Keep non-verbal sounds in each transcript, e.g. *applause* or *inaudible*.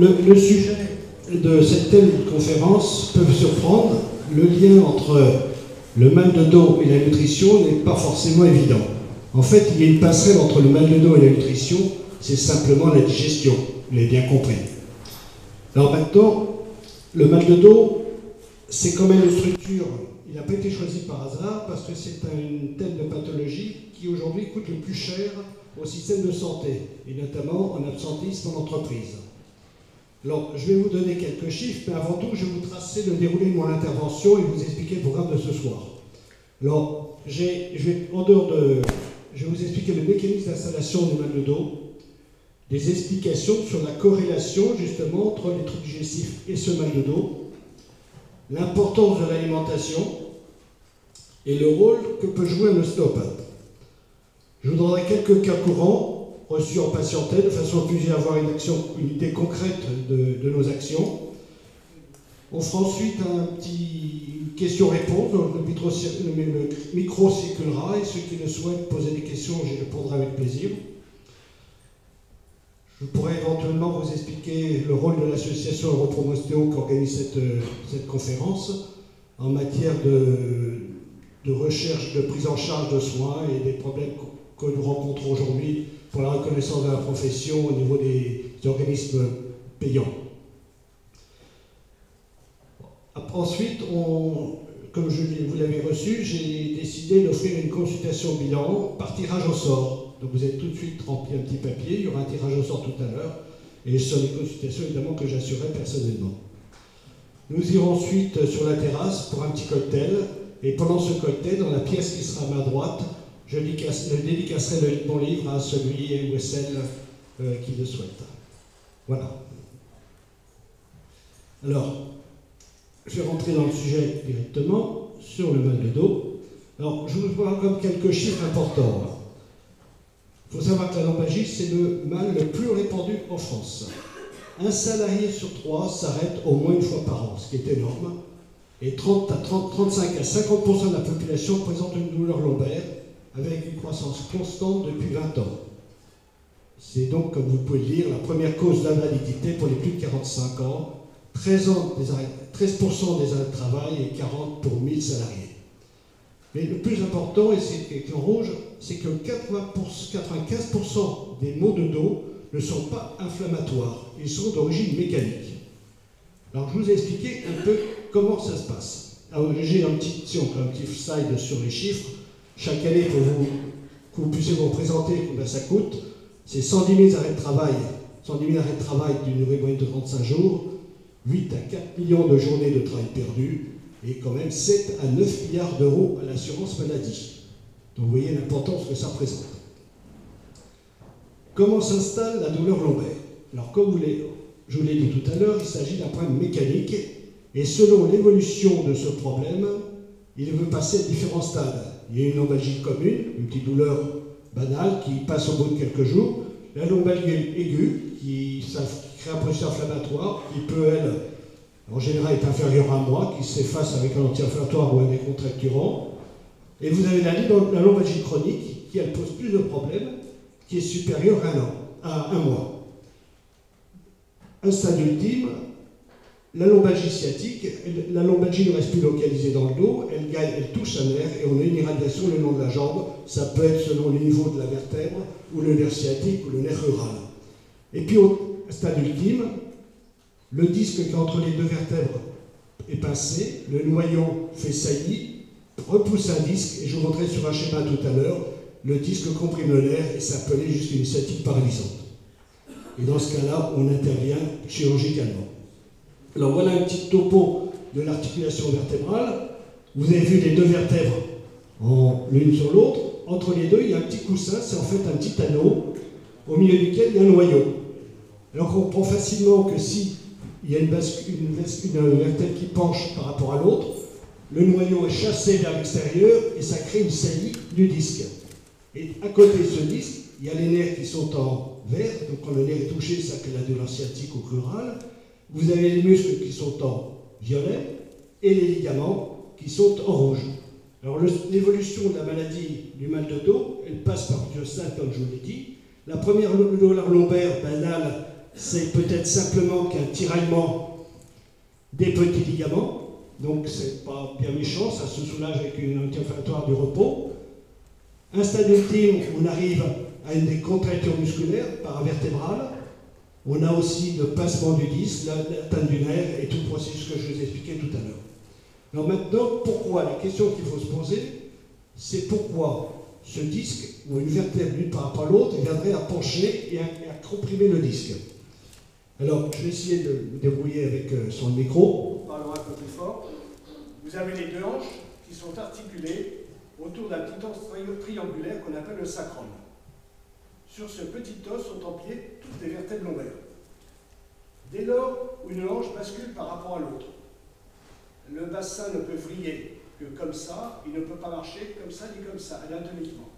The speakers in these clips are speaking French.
Le, sujet de cette telle conférence peut surprendre. Le lien entre le mal de dos et la nutrition n'est pas forcément évident. En fait, il y a une passerelle entre le mal de dos et la nutrition, c'est simplement la digestion. Vous l'avez bien compris. Alors maintenant, le mal de dos, c'est quand même une structure, il n'a pas été choisi par hasard parce que c'est une thème de pathologie qui aujourd'hui coûte le plus cher au système de santé, et notamment en absentisme en entreprise. Alors, je vais vous donner quelques chiffres, mais avant tout, je vais vous tracer le déroulé de mon intervention et vous expliquer le programme de ce soir. Alors, je vais, vous expliquer le mécanisme d'installation du mal de dos, des explications sur la corrélation justement entre les troubles digestifs et ce mal de dos, l'importance de l'alimentation et le rôle que peut jouer un ostéopathe. Je vous donnerai quelques cas courants reçus en patientèle de façon à puiser avoir une, action, une idée concrète de, nos actions. On fera ensuite un petit question-réponse, le micro, le micro circulera et ceux qui le souhaitent poser des questions, j'y répondrai avec plaisir. Je pourrais éventuellement vous expliquer le rôle de l'association Europromostéo qui organise cette, cette conférence en matière de, de recherche, de prise en charge de soins et des problèmes que nous rencontrons aujourd'hui pour la reconnaissance de la profession au niveau des, organismes payants. Ensuite, comme je, vous l'avez reçu, j'ai décidé d'offrir une consultation bilan par tirage au sort. Donc vous êtes tout de suite rempli un petit papier, il y aura un tirage au sort tout à l'heure, et ce sont des consultations évidemment que j'assurerai personnellement. Nous irons ensuite sur la terrasse pour un petit cocktail, et pendant ce cocktail, dans la pièce qui sera à ma droite, je dédicacerai mon livre à celui ou celle euh, qui le souhaite. Voilà. Alors, je vais rentrer dans le sujet directement sur le mal de dos. Alors, je vous vois comme quelques chiffres importants. Il faut savoir que la lombalgie, c'est le mal le plus répandu en France. Un salarié sur trois s'arrête au moins une fois par an, ce qui est énorme. Et 30 à 30, 35 à 50% de la population présente une douleur lombaire avec une croissance constante depuis 20 ans. C'est donc, comme vous pouvez le lire, la première cause d'invalidité pour les plus de 45 ans, 13%, des arrêts, de travail et 40 pour 1000 salariés. Mais le plus important, et c'est en rouge, c'est que 95% des maux de dos ne sont pas inflammatoires, ils sont d'origine mécanique. Alors je vous ai expliqué un peu comment ça se passe. J'ai un petit, un petit slide sur les chiffres chaque année pour vous, que vous puissiez vous représenter combien ça coûte. C'est 110 000 arrêts de travail, 110 000 arrêts de travail d'une durée moyenne de 35 jours, 8 à 4 millions de journées de travail perdues, et quand même 7 à 9 milliards d'euros à l'assurance maladie. Donc vous voyez l'importance que ça représente. Comment s'installe la douleur lombaire? Alors comme je vous l'ai dit tout à l'heure, il s'agit d'un problème mécanique, et selon l'évolution de ce problème, il veut passer à différents stades. Il y a une lombalgie commune, une petite douleur banale qui passe au bout de quelques jours. La lombalgie aiguë, qui, crée un processus inflammatoire, qui peut, elle, en général, être inférieure à un mois, qui s'efface avec un anti-inflammatoire ou un décontracturant. Et vous avez la, la lombalgie chronique, qui, elle, pose plus de problèmes, qui est supérieure à un an, à un mois. Un stade ultime, la lombalgie sciatique, la lombalgie ne reste plus localisée dans le dos, elle touche un nerf et on a une irradiation le long de la jambe. Ça peut être selon le niveau de la vertèbre, ou le nerf sciatique, ou le nerf rural. Et puis au stade ultime, le disque qui est entre les deux vertèbres est pincé, le noyau fait saillie, repousse un disque, et je vous montrerai sur un schéma tout à l'heure, le disque comprime le nerf et aller jusqu'à une sciatique paralysante. Et dans ce cas-là, on intervient chirurgicalement. Alors voilà un petit topo de l'articulation vertébrale. Vous avez vu les deux vertèbres l'une sur l'autre. Entre les deux, il y a un petit coussin, c'est en fait un petit anneau au milieu duquel il y a un noyau. Alors on comprend facilement que si il y a une, vertèbre qui penche par rapport à l'autre, le noyau est chassé vers l'extérieur et ça crée une saillie du disque. Et à côté de ce disque, il y a les nerfs qui sont en vert, donc quand le nerf est touché, ça crée la douleur sciatique ou crurale. Vous avez les muscles qui sont en violet et les ligaments qui sont en rouge. Alors l'évolution de la maladie du mal de dos, elle passe par plusieurs stades, comme je vous l'ai dit. La première douleur lombaire banale, c'est peut-être simplement qu'un tiraillement des petits ligaments, donc c'est pas bien méchant, ça se soulage avec une anti-inflammatoire du repos. Un stade ultime, on arrive à une décontracture musculaire paravertébrale. On a aussi le passement du disque, l'atteinte du nerf et tout le processus que je vous ai expliqué tout à l'heure. Alors maintenant, pourquoi La question qu'il faut se poser, c'est pourquoi ce disque, ou une vertèbre l'une par rapport à l'autre, viendrait à pencher et à, comprimer le disque. Alors, je vais essayer de me débrouiller avec euh, son micro. Parlons un peu plus fort. Vous avez les deux hanches qui sont articulées autour d'un petit os triangulaire qu'on appelle le sacrum. Sur ce petit os sont en pied toutes les vertèbres lombaires. Dès lors où une hanche bascule par rapport à l'autre, le bassin ne peut vriller que comme ça, il ne peut pas marcher comme ça ni comme ça, anatomiquement.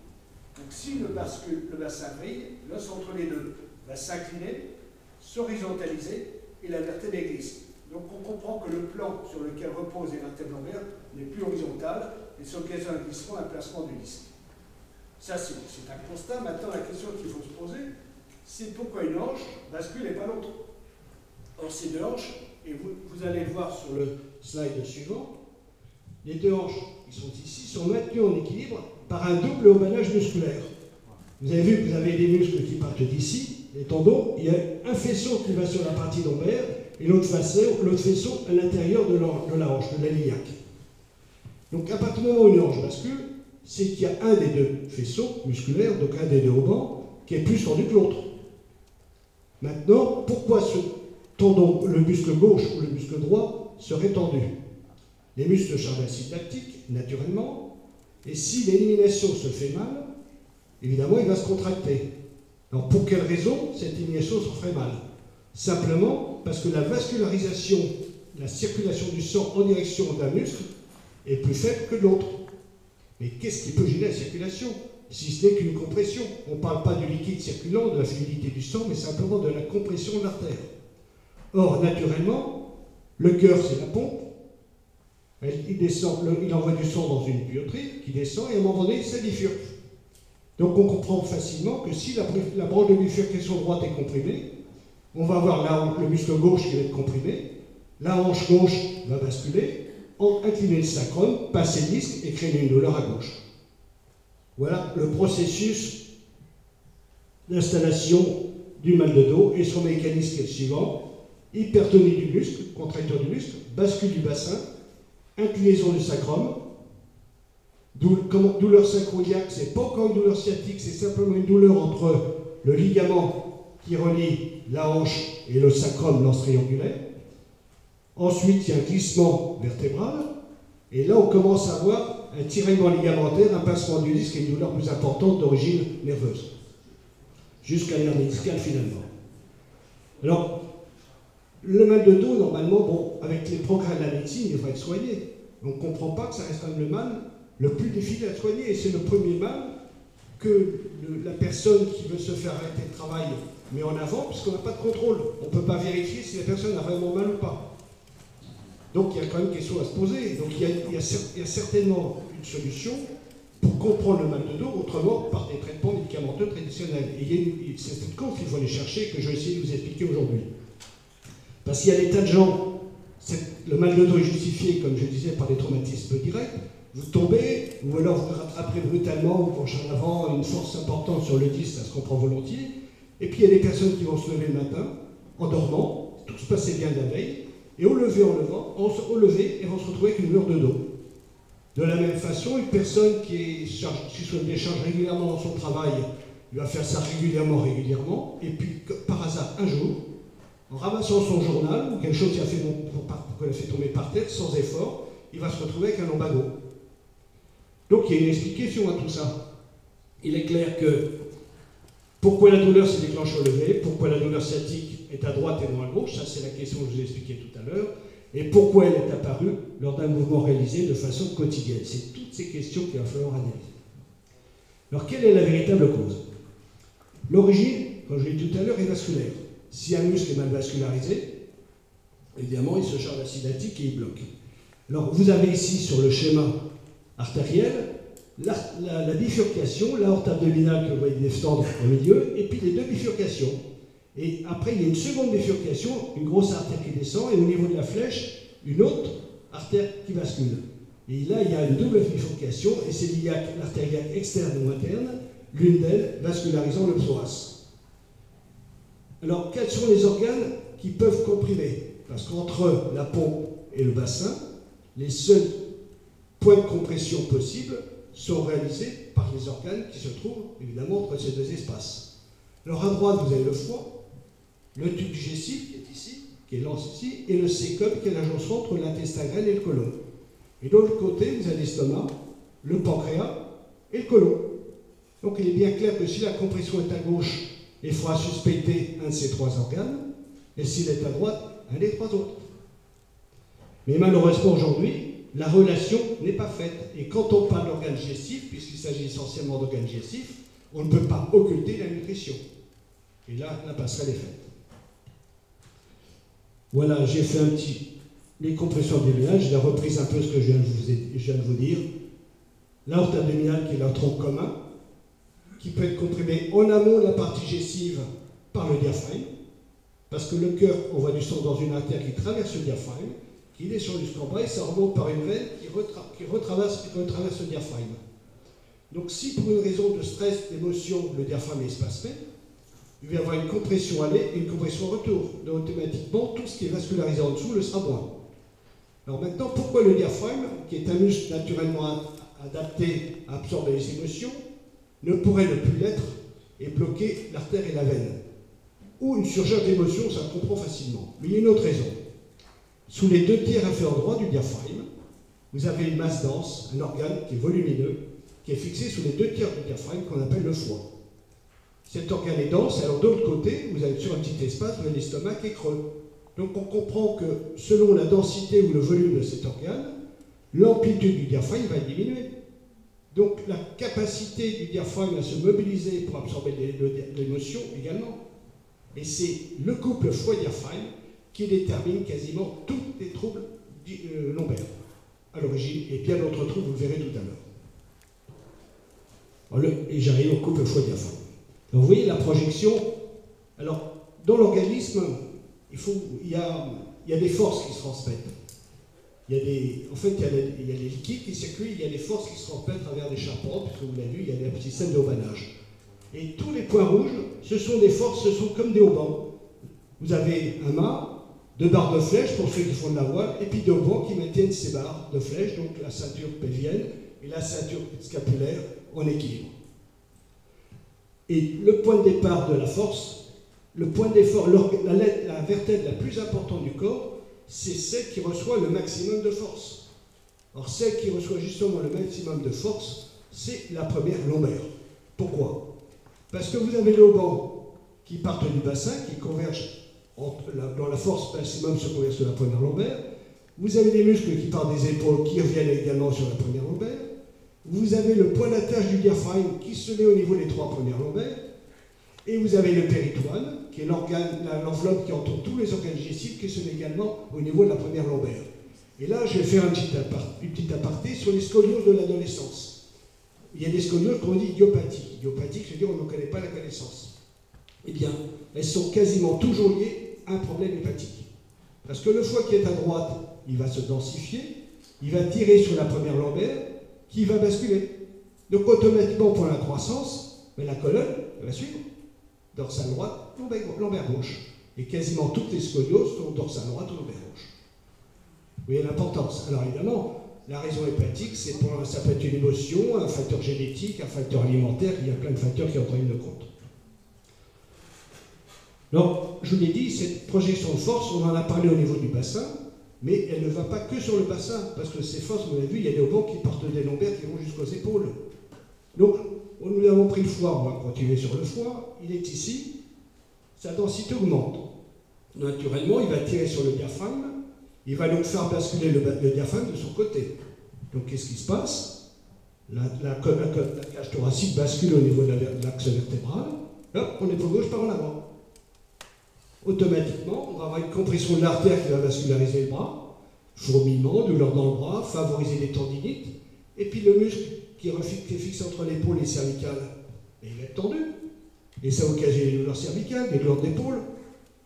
Donc si le, bascule, le bassin vrille, l'os entre les deux va s'incliner, s'horizontaliser et la vertèbre glisse. Donc on comprend que le plan sur lequel reposent les vertèbres lombaires n'est plus horizontal et sur lequel un glissement, un placement du disque. Ça, c'est un constat. Maintenant, la question qu'il faut se poser, c'est pourquoi une hanche bascule et pas l'autre. Or, ces deux hanches, et vous, allez le voir sur le slide suivant, les deux hanches qui sont ici sont maintenues en équilibre par un double emballage musculaire. Vous avez vu que vous avez des muscles qui partent d'ici, les tendons, il y a un faisceau qui va sur la partie lombaire et l'autre faisceau, à l'intérieur de, la hanche, de la. Donc à partir du moment où une hanche bascule, c'est qu'il y a un des deux faisceaux musculaires, donc un des deux haubans, qui est plus tendu que l'autre. Maintenant, pourquoi ce tendon, le muscle gauche ou le muscle droit, serait tendu? Les muscles chargent d'acide lactique, naturellement, et si l'élimination se fait mal, évidemment, il va se contracter. Alors pour quelle raison cette élimination se ferait mal? Simplement parce que la vascularisation, la circulation du sang en direction d'un muscle est plus faible que l'autre. Mais qu'est-ce qui peut gêner la circulation si ce n'est qu'une compression? On ne parle pas du liquide circulant, de la fluidité du sang, mais simplement de la compression de l'artère. Or, naturellement, le cœur, c'est la pompe. Il, envoie du sang dans une tuyauterie qui descend et à un moment donné, ça bifurque. Donc on comprend facilement que si la, la branche de bifurcation droite est comprimée, on va avoir le muscle gauche qui va être comprimé, la hanche gauche va basculer, incliner le sacrum, passer le disque et créer une douleur à gauche. Voilà le processus d'installation du mal de dos et son mécanisme est le suivant. Hypertonie du muscle, contracture du muscle, bascule du bassin, inclinaison du sacrum, douleur sacroiliaque, c'est pas encore une douleur sciatique, c'est simplement une douleur entre le ligament qui relie la hanche et le sacrum, l'anse triangulaire. Ensuite, il y a un glissement vertébral. Et là, on commence à voir un tiraillement ligamentaire, un passement du disque et une douleur plus importante d'origine nerveuse. Jusqu'à l'hernie discale finalement. Alors, le mal de dos, normalement, bon, avec les progrès de la médecine, il devrait être soigné. On ne comprend pas que ça reste quand même le mal le plus difficile à soigner. Et c'est le premier mal que la personne qui veut se faire arrêter de travail met en avant, puisqu'on n'a pas de contrôle. On ne peut pas vérifier si la personne a vraiment mal ou pas. Donc il y a quand même question à se poser. Donc il y a, certainement une solution pour comprendre le mal de dos, autrement par des traitements médicamenteux traditionnels. Et c'est cette cause qu'il faut aller chercher que je vais essayer de vous expliquer aujourd'hui. Parce qu'il y a des tas de gens, le mal de dos est justifié, comme je disais, par des traumatismes directs. Vous tombez, ou alors vous rattrapez brutalement, vous penchez en avant une force importante sur le disque, ça se comprend volontiers. Et puis il y a des personnes qui vont se lever le matin, en dormant, tout se passait bien la veille, et au lever, en levant, au lever, elles vont se retrouver avec une douleur de dos. De la même façon, une personne qui, est se décharge régulièrement dans son travail, il va faire ça régulièrement, régulièrement, et puis par hasard, un jour, en ramassant son journal, ou quelque chose qui a fait, tomber par tête, sans effort, il va se retrouver avec un lombago. Donc il y a une explication à tout ça. Il est clair que pourquoi la douleur se déclenche au lever, pourquoi la douleur sciatique est à droite et non à gauche, ça c'est la question que je vous ai expliquée tout à l'heure, et pourquoi elle est apparue lors d'un mouvement réalisé de façon quotidienne? C'est toutes ces questions qu'il va falloir analyser. Alors quelle est la véritable cause? L'origine, comme je l'ai dit tout à l'heure, est vasculaire. Si un muscle est mal vascularisé, évidemment, il se charge d'acide et il bloque. Alors vous avez ici sur le schéma artériel la, la, la bifurcation, l'aorte abdominale que vous voyez défendre au milieu, et puis les deux bifurcations. Et après, il y a une seconde bifurcation, une grosse artère qui descend, et au niveau de la flèche, une autre artère qui bascule. Et là, il y a une double bifurcation, et c'est l'artère externe ou interne, l'une d'elles vascularisant le psoas. Alors, quels sont les organes qui peuvent comprimer? Parce qu'entre la pompe et le bassin, les seuls points de compression possibles sont réalisés par les organes qui se trouvent évidemment entre ces deux espaces. Alors à droite, vous avez le foie, le tube digestif qui est ici, qui est lance ici, et le cécum qui est l'agencement entre l'intestin grêle et le côlon. Et de l'autre côté, vous avez l'estomac, le pancréas et le côlon. Donc il est bien clair que si la compression est à gauche, il faudra suspecter un de ces trois organes, et s'il est à droite, un des trois autres. Mais malheureusement aujourd'hui, la relation n'est pas faite. Et quand on parle d'organes digestifs, puisqu'il s'agit essentiellement d'organes digestifs, on ne peut pas occulter la nutrition. Et là, la passerelle est faite. Voilà, j'ai fait un petit. Les compressions abdominales, j'ai reprise un peu ce que je viens de vous, je viens de vous dire. L'aorte abdominale, qui est un tronc commun, qui peut être comprimé en amont de la partie digestive par le diaphragme, parce que le cœur, on voit du sang dans une artère qui traverse le diaphragme, qui est sur du et ça remonte par une veine qui, retraverse, le diaphragme. Donc si pour une raison de stress, d'émotion, le diaphragme est espacé, il va y avoir une compression aller et une compression retour. Donc automatiquement, tout ce qui est vascularisé en dessous le sera moins. Alors maintenant, pourquoi le diaphragme, qui est un muscle naturellement adapté à absorber les émotions, ne pourrait ne plus l'être et bloquer l'artère et la veine? Ou une surcharge d'émotions, ça comprend facilement. Mais il y a une autre raison. Sous les deux tiers inférieurs droits du diaphragme, vous avez une masse dense, un organe qui est volumineux, qui est fixé sous les deux tiers du diaphragme qu'on appelle le foie. Cet organe est dense, alors de l'autre côté, vous avez sur un petit espace, vous avez l'estomac qui est creux. Donc on comprend que selon la densité ou le volume de cet organe, l'amplitude du diaphragme va diminuer. Donc la capacité du diaphragme à se mobiliser pour absorber l'émotion également. Et c'est le couple foie-diaphragme qui détermine quasiment tous les troubles euh, lombaires à l'origine, et bien d'autres troubles, vous le verrez tout à l'heure. Et j'arrive au couple foie-diaphragme. Donc vous voyez la projection. Alors, dans l'organisme, il, il, y a, des forces qui se transmettent. Il y a des, en fait, il y, a des, il y a des liquides qui circulent, il y a des forces qui se transmettent à travers des charpentes, puisque vous l'avez vu, il y a des systèmes de haubanage. Et tous les points rouges, ce sont des forces, ce sont comme des haubans. Vous avez un mât, deux barres de flèche pour ceux qui font de la voile, et puis deux haubans qui maintiennent ces barres de flèche, donc la ceinture pelvienne et la ceinture scapulaire en équilibre. Et le point de départ de la force, le point d'effort, la, vertèbre la plus importante du corps, c'est celle qui reçoit le maximum de force. Or, celle qui reçoit justement le maximum de force, c'est la première lombaire. Pourquoi? Parce que vous avez le haubans qui partent du bassin, qui convergent dans la force maximum se convergent sur la première lombaire. Vous avez des muscles qui partent des épaules qui reviennent également sur la première lombaire. Vous avez le point d'attache du diaphragme qui se met au niveau des trois premières lombaires. Et vous avez le péritoine, qui est l'enveloppe qui entoure tous les organes digestifs, qui se met également au niveau de la première lombaire. Et là, je vais faire une petite aparté sur les scolioses de l'adolescence. Il y a des scolioses qu'on dit idiopathiques. Idiopathiques, c'est-à-dire on ne connaît pas la connaissance. Eh bien, elles sont quasiment toujours liées un problème hépatique. Parce que le foie qui est à droite, il va se densifier, il va tirer sur la première lombaire, qui va basculer. Donc automatiquement pour la croissance, mais la colonne va suivre. Dorsale droite, lombaire gauche. Et quasiment toutes les scolioses sont dorsale droite ou lombaire gauche. Vous voyez l'importance. Alors évidemment, la raison hépatique, c'est pour, ça peut être une émotion, un facteur génétique, un facteur alimentaire, il y a plein de facteurs qui entrent en compte. Donc, je vous l'ai dit, cette projection de force, on en a parlé au niveau du bassin, mais elle ne va pas que sur le bassin, parce que ces forces, vous l'avez vu, il y a des haubans qui partent des lombaires qui vont jusqu'aux épaules. Donc, nous avons pris le foie, on va continuer sur le foie, il est ici, sa densité augmente. Naturellement, il va tirer sur le diaphragme, il va donc faire basculer le, diaphragme de son côté. Donc, qu'est-ce qui se passe? La, cage thoracique bascule au niveau de l'axe vertébral, hop, on est gauche par en avant automatiquement, on va avoir une compression de l'artère qui va vasculariser le bras, fourmillement, douleur dans le bras, favoriser les tendinites, et puis le muscle qui est fixé entre l'épaule et cervicale, il va être tendu. Et ça occasionne des douleurs cervicales, des douleurs d'épaule,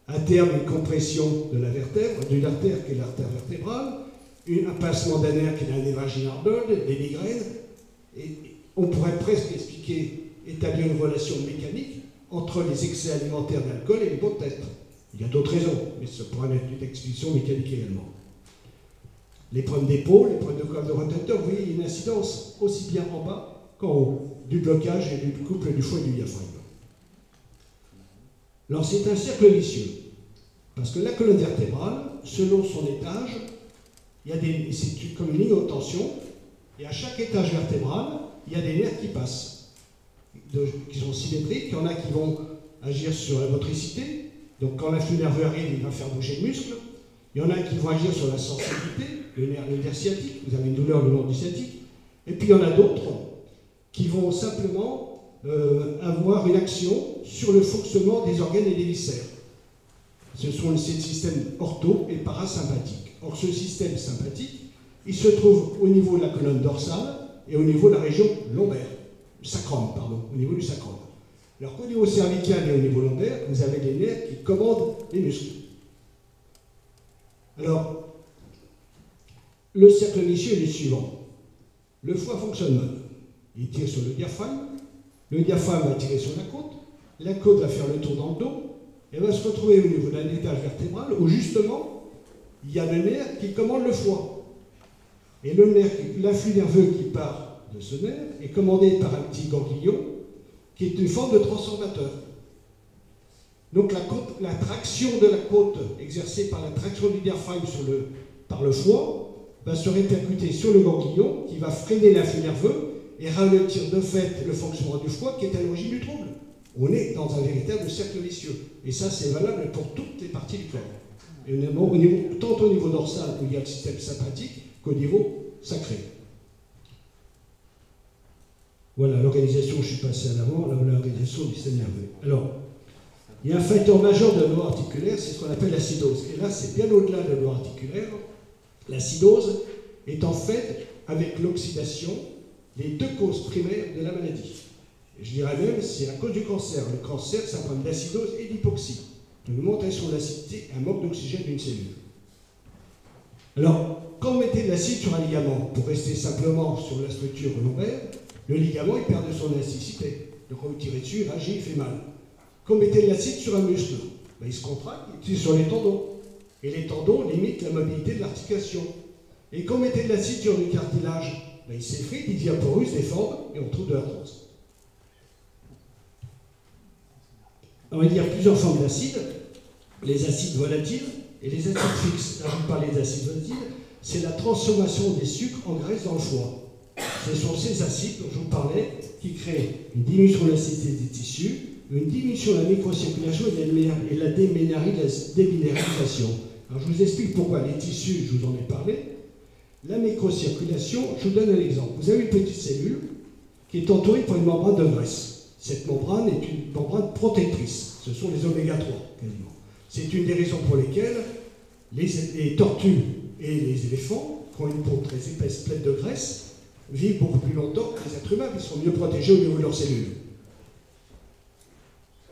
à terme une compression de la vertèbre, d'une artère qui est l'artère vertébrale, un passement d'un nerf qui est un évaginal des migraines. Et on pourrait presque expliquer, établir une relation mécanique entre les excès alimentaires d'alcool et les maux de tête. Il y a d'autres raisons, mais ça pourrait être une explication mécanique également. Les problèmes d'épaule, les problèmes de corps de rotateur, vous voyez, une incidence aussi bien en bas qu'en haut, du blocage et du couple du foie et du diaphragme. Alors c'est un cercle vicieux, parce que la colonne vertébrale, selon son étage, c'est comme une ligne de tension, et à chaque étage vertébral, il y a des nerfs qui passent, qui sont symétriques. Il y en a qui vont agir sur la motricité, donc quand l'influx nerveux arrive, il va faire bouger le muscle. Il y en a qui vont agir sur la sensibilité, le nerf, le vous avez une douleur le long du sciatique. Et puis il y en a d'autres qui vont simplement euh, avoir une action sur le fonctionnement des organes et des viscères. Ce sont les systèmes ortho et parasympathiques. Or, ce système sympathique, il se trouve au niveau de la colonne dorsale et au niveau de la région lombaire, sacrum, pardon, au niveau du sacrum. Alors qu'au niveau cervical et au niveau lombaire, vous avez des nerfs qui commandent les muscles. Alors, le cercle vicieux est le suivant. Le foie fonctionne mal. Il tire sur le diaphragme, le diaphragme va tirer sur la côte, la côte va faire le tour dans le dos, et va se retrouver au niveau d'un étage vertébral où justement, il y a le nerf qui commande le foie. Et le nerf, l'influx nerveux qui part de ce nerf est commandé par un petit ganglion qui est une forme de transformateur. Donc la, traction de la côte exercée par la traction du diaphragme par le foie va se répercuter sur le ganglion qui va freiner l'influx nerveux et ralentir de fait le fonctionnement du foie qui est à l'origine du trouble. On est dans un véritable cercle vicieux. Et ça, c'est valable pour toutes les parties du corps. Et tant au niveau dorsal où il y a le système sympathique qu'au niveau sacré. Voilà l'organisation, je suis passé à l'avant, l'organisation du système nerveux. Alors, il y a un facteur majeur de la loi articulaire, c'est ce qu'on appelle l'acidose. Et là, c'est bien au-delà de la loi articulaire. L'acidose est en fait, avec l'oxydation, les deux causes primaires de la maladie. je dirais même, c'est à cause du cancer. Le cancer, c'est un problème d'acidose et d'hypoxie. Une augmentation de l'acidité, un manque d'oxygène d'une cellule. Alors, quand on mettait de l'acide sur un ligament, pour rester simplement sur la structure lombaire, le ligament, il perd de son élasticité. Donc on tire dessus, il réagit, il fait mal. Quand on mettait de l'acide sur un muscle, ben, il se contracte, il tire sur les tendons. Et les tendons limitent la mobilité de l'articulation. Et quand on mettait de l'acide sur le cartilage, ben, il s'effrite, il devient poreux, il se déforme, et on trouve de l'arthrose. Alors il y a plusieurs formes d'acides, les acides volatiles et les acides fixes. Là, je vous parle des acides volatiles, c'est la transformation des sucres en graisse dans le foie. Ce sont ces acides dont je vous parlais qui créent une diminution de l'acidité des tissus, une diminution de la microcirculation et de la déminéralisation. Alors je vous explique pourquoi les tissus, je vous en ai parlé. La microcirculation, je vous donne un exemple. Vous avez une petite cellule qui est entourée par une membrane de graisse. Cette membrane est une membrane protectrice. Ce sont les oméga 3, quasiment. C'est une des raisons pour lesquelles les, tortues et les éléphants, qui ont une peau très épaisse, pleine de graisse, vivent beaucoup plus longtemps que les êtres humains, ils sont mieux protégés au niveau de leurs cellules.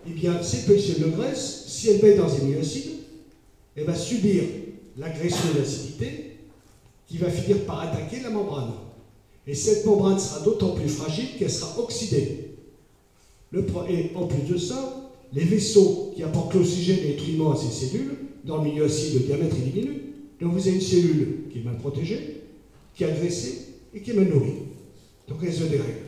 Eh bien, cette petite de graisse, si elle met dans un milieu acide, elle va subir l'agression de l'acidité qui va finir par attaquer la membrane. Et cette membrane sera d'autant plus fragile qu'elle sera oxydée. et en plus de ça, les vaisseaux qui apportent l'oxygène et les nutriments à ces cellules, dans le milieu acide, le diamètre est diminué. Donc vous avez une cellule qui est mal protégée, qui est agressée et qui est mal nourrie. Donc elle se dérègle.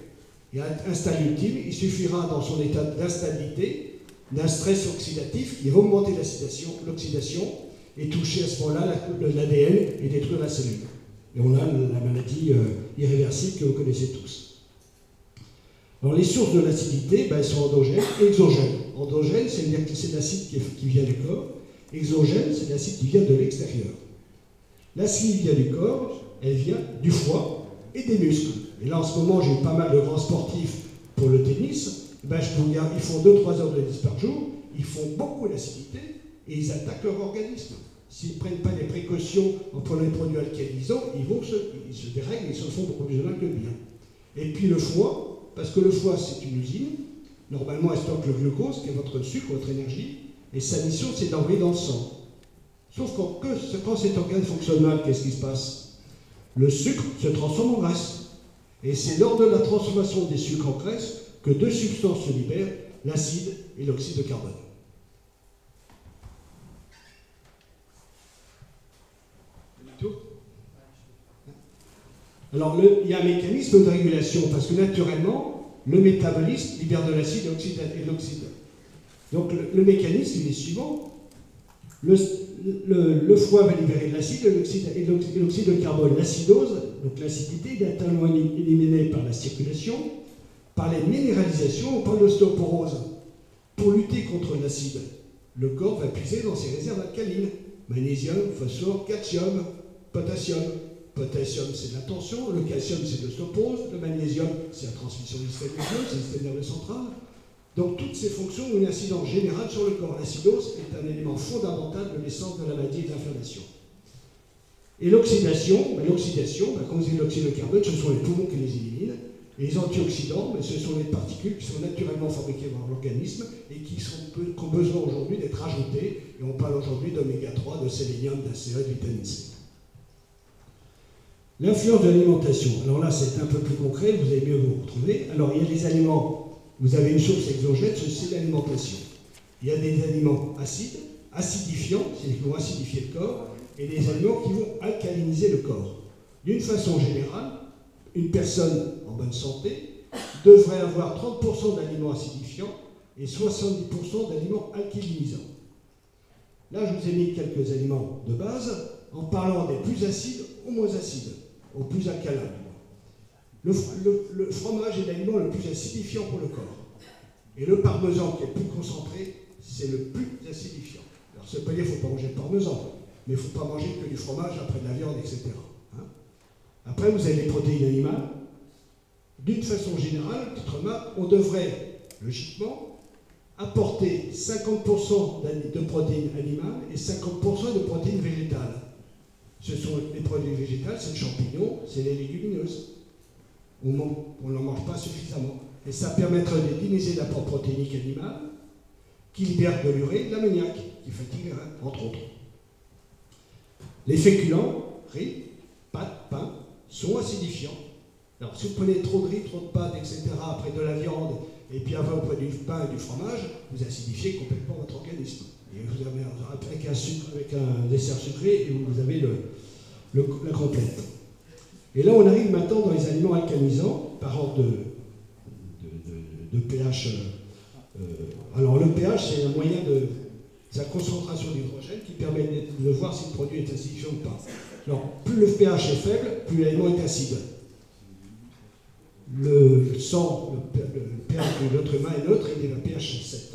Et à un stade ultime, il suffira dans son état d'instabilité d'un stress oxydatif qui va augmenter l'oxydation et toucher à ce moment-là l'ADN et détruire la cellule. Et on a la maladie euh, irréversible que vous connaissez tous. Alors les sources de l'acidité, ben, elles sont endogènes et exogènes. Endogène, c'est-à-dire que c'est l'acide qui, qui, vient du corps. Exogène, c'est l'acide qui vient de l'extérieur. L'acide vient du corps, elle vient du foie et des muscles. Et là, en ce moment, j'ai pas mal de grands sportifs pour le tennis. Ben, je ils font 2-3 heures de tennis par jour, ils font beaucoup d'acidité et ils attaquent leur organisme. S'ils ne prennent pas les précautions en prenant les produits alcalinisants, ils vont se, ils se dérèglent, ils se font beaucoup plus mal que bien. Et puis le foie, parce que le foie, c'est une usine, Normalement, elle stocke le glucose, qui est votre sucre, votre énergie, et sa mission, c'est d'envoyer dans le sang. Sauf que quand cet organe fonctionne mal, qu'est-ce qui se passe? Le sucre se transforme en graisse. Et c'est lors de la transformation des sucres en graisse que deux substances se libèrent, l'acide et l'oxyde de carbone. Alors, il y a un mécanisme de régulation, parce que naturellement, le métabolisme libère de l'acide et de l'oxyde. Donc, le, mécanisme, il est suivant. Foie va libérer de l'acide et l'oxyde de carbone. L'acidose, donc l'acidité, est tellement éliminée par la circulation, par les minéralisations ou par l'ostéoporose. Pour lutter contre l'acide, le corps va puiser dans ses réserves alcalines magnésium, phosphore, calcium, potassium. Potassium, c'est la tension, le calcium, c'est de le magnésium, c'est la transmission du c'est le système central. Donc toutes ces fonctions ont une incidence générale sur le corps. L'acidose est un élément fondamental de l'essence de la maladie et de l'inflammation. Et l'oxydation, ben, l'oxydation, ben, quand vous avez l'oxyde de carbone, ce sont les poumons qui les éliminent. Et les antioxydants, ben, ce sont les particules qui sont naturellement fabriquées par l'organisme et qui, ont besoin aujourd'hui d'être ajoutées. Et on parle aujourd'hui d'oméga 3, de sélénium, d'ACE, de vitamine C. L'influence de l'alimentation. Alors là, c'est un peu plus concret, vous allez mieux vous retrouver. Alors, il y a des aliments vous avez une source exogène, c'est l'alimentation. Il y a des aliments acides, acidifiants, c'est-à-dire qui vont acidifier le corps, et des aliments qui vont alcaliniser le corps. D'une façon générale, une personne en bonne santé devrait avoir 30% d'aliments acidifiants et 70% d'aliments alcalinisants. Là, je vous ai mis quelques aliments de base en parlant des plus acides aux moins acides, aux plus alcalins. Le, fromage est l'aliment le plus acidifiant pour le corps. Et le parmesan, qui est plus concentré, c'est le plus acidifiant. Alors, pas dire qu'il ne faut pas manger de parmesan, mais il ne faut pas manger que du fromage après de la viande, etc. Hein. après, vous avez les protéines animales. D'une façon générale, petite remarque, on devrait, logiquement, apporter 50% de protéines animales et 50% de protéines végétales. Ce sont les protéines végétales, c'est le champignon, c'est les légumineuses on n'en mange pas suffisamment. Et ça permettrait de diminuer l'apport protéinique animal, qui libère de l'urée de l'ammoniac, qui fatigue, entre autres. Les féculents, riz, pâtes, pain, sont acidifiants. Alors, si vous prenez trop de riz, trop de pâtes, etc., après de la viande, et puis avant, vous prenez du pain et du fromage, vous acidifiez complètement votre organisme. Et vous avez un, sucre, avec un dessert sucré, et vous avez le, la complète. Et là, on arrive maintenant dans les aliments alcalinisants par ordre de, pH. Euh, alors, le pH, c'est un moyen de sa concentration d'hydrogène qui permet de, voir si le produit est acidifiant ou pas. Alors, plus le pH est faible, plus l'aliment est acide. Le sang, le, pH de notre humain est neutre, il est à pH 7.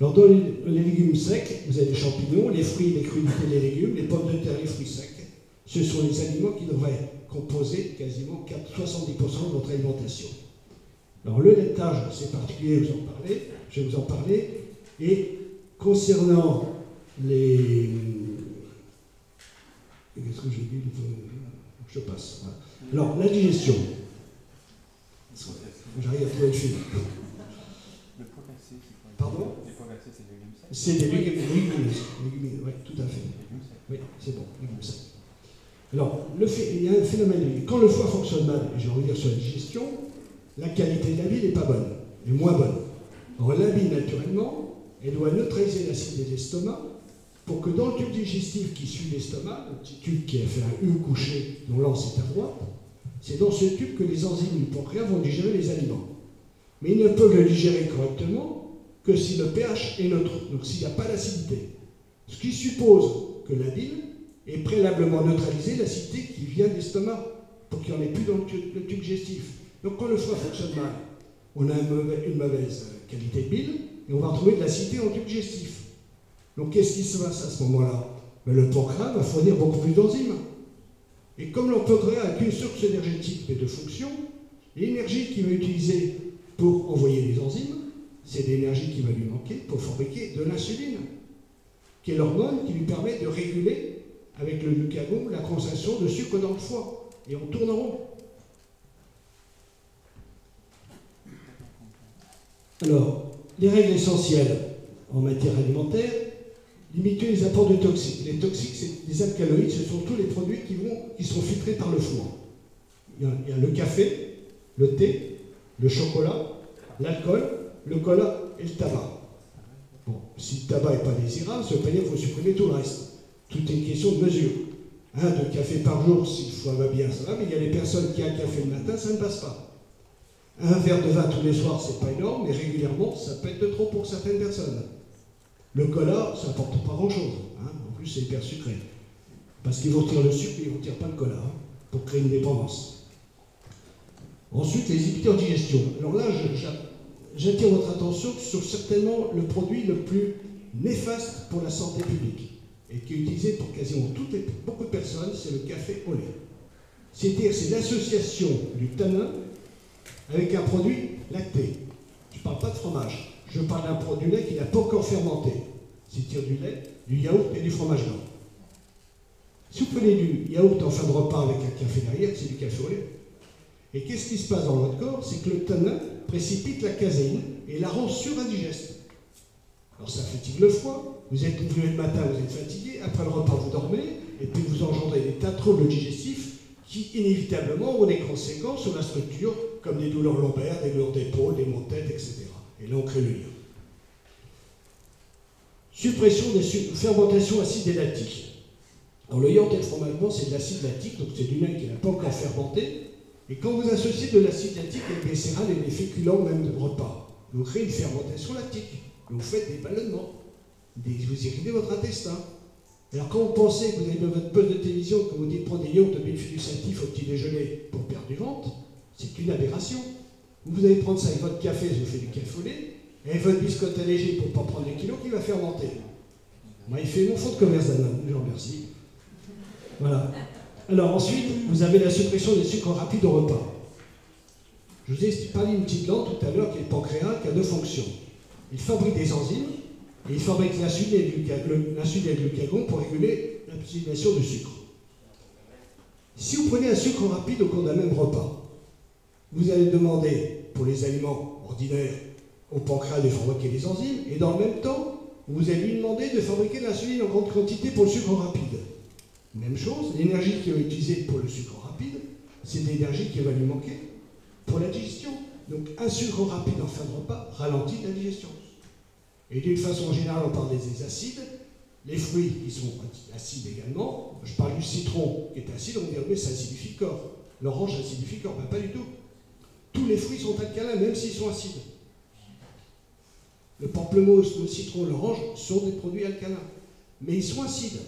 Alors, dans les, les, légumes secs, vous avez des champignons, les fruits, les crudités, les légumes, les pommes de terre, les fruits secs. Ce sont les aliments qui devraient composer quasiment 70% de votre alimentation. Alors le laitage, c'est particulier, vous en parlez, je vais vous en parler. Et concernant les... Qu'est-ce que j'ai dit Je passe. Alors, la digestion. J'arrive à trouver le film. Le Pardon? C'est des légumes, légumineuses. Oui, tout à fait. Oui, c'est bon, légumes secs. Alors, il y a un phénomène. Quand le foie fonctionne mal, et je revenir sur la digestion, la qualité de la vie n'est pas bonne, est moins bonne. Or, la vie, naturellement, elle doit neutraliser l'acide de l'estomac pour que dans le tube digestif qui suit l'estomac, le petit tube qui a fait un U couché dont l'anse est à droite, c'est dans ce tube que les enzymes du pancréas vont digérer les aliments. Mais ils ne peuvent le digérer correctement que si le pH est neutre, donc s'il n'y a pas d'acidité. Ce qui suppose que la bile et préalablement neutraliser l'acidité qui vient de l'estomac pour qu'il n'y en ait plus dans le tube, digestif. Donc quand le foie fonctionne mal, on a une mauvaise, qualité de bile et on va retrouver de l'acidité en tube digestif. Donc qu'est-ce qui se passe à ce moment-là? Ben, Le pancréas va fournir beaucoup plus d'enzymes. Et comme le pancréas n'a qu'une source énergétique mais de fonction, l'énergie qu'il va utiliser pour envoyer les enzymes, c'est l'énergie qui va lui manquer pour fabriquer de l'insuline, qui est l'hormone qui lui permet de réguler avec le glucagon la concentration de sucre dans le foie. Et on tourne en rond. Alors, les règles essentielles en matière alimentaire, limiter les apports de toxiques. Les toxiques, c'est des alcaloïdes, ce sont tous les produits qui, vont, qui sont filtrés par le foie. Il y, a, le café, le thé, le chocolat, l'alcool, le cola et le tabac. Bon, si le tabac n'est pas désirable, ça veut pas dire qu'il faut supprimer tout le reste. Tout est une question de mesure. Un, deux cafés par jour, si le foie va bien, ça va, mais il y a des personnes qui ont un café le matin, ça ne passe pas. Un verre de vin tous les soirs, c'est pas énorme, mais régulièrement, ça peut être de trop pour certaines personnes. Le cola, ça n'apporte pas grand-chose. Hein. En plus, c'est hyper sucré. Parce qu'ils vont tirer le sucre, mais ils ne retirent pas le cola, hein, pour créer une dépendance. Ensuite, les inhibiteurs de digestion. Alors là, j'attire votre attention sur certainement le produit le plus néfaste pour la santé publique et qui est utilisé pour quasiment toutes beaucoup de personnes, c'est le café au lait. C'est-à-dire, c'est l'association du tanin avec un produit lacté. Je ne parle pas de fromage, je parle d'un produit lait qui n'a pas encore fermenté. C'est-à-dire du lait, du yaourt et du fromage blanc. Si vous prenez du yaourt en fin de repas avec un café derrière, c'est du café au lait. Et qu'est-ce qui se passe dans votre corps? C'est que le tanin précipite la caséine et la rend surindigeste. Alors ça fatigue le foie, vous êtes le matin, vous êtes fatigué, après le repas vous dormez, et puis vous engendrez des tas de troubles digestifs qui inévitablement ont des conséquences sur la structure, comme des douleurs lombaires, des douleurs d'épaule, des maux de tête, etc. Et là, on crée le lien. Suppression des fermentations acides et lactiques. Alors, le yaourt et le c'est de l'acide lactique, donc c'est du lait qui n'a pas encore fermenté. Et quand vous associez de l'acide lactique avec des céréales et des féculents, même de repas, vous créez une fermentation lactique. Vous faites des ballonnements. Vous irritez votre intestin. Alors quand vous pensez que vous avez votre poste de télévision, que vous dites prendre des yaourts de bifidus au petit déjeuner pour perdre du ventre, c'est une aberration. Vous allez prendre ça avec votre café, je vous fais du lait, et votre biscotte allégée pour ne pas prendre les kilos qui va fermenter. Moi, il fait mon fond de commerce d'Anne, je vous remercie. Voilà. Alors ensuite, vous avez la suppression des sucres rapides au repas. Je vous ai parlé d'une petite glande tout à l'heure qui est le pancréas, qui a deux fonctions. Il fabrique des enzymes et il fabrique l'insuline et le glucagon pour réguler l'utilisation du sucre. Si vous prenez un sucre rapide au cours d'un même repas, vous allez demander pour les aliments ordinaires au pancréas de fabriquer des enzymes et dans le même temps, vous allez lui demander de fabriquer de l'insuline en grande quantité pour le sucre rapide. Même chose, l'énergie qui est utilisée pour le sucre rapide, c'est l'énergie qui va lui manquer pour la digestion. Donc un sucre rapide en fin de repas ralentit la digestion. Et d'une façon générale, on parle des acides. Les fruits, ils sont acides également. Je parle du citron qui est acide, on dirait mais ça acidifie le corps. L'orange acidifie le corps, ben, pas du tout. Tous les fruits sont alcalins, même s'ils sont acides. Le pamplemousse, le citron, l'orange sont des produits alcalins. Mais ils sont acides.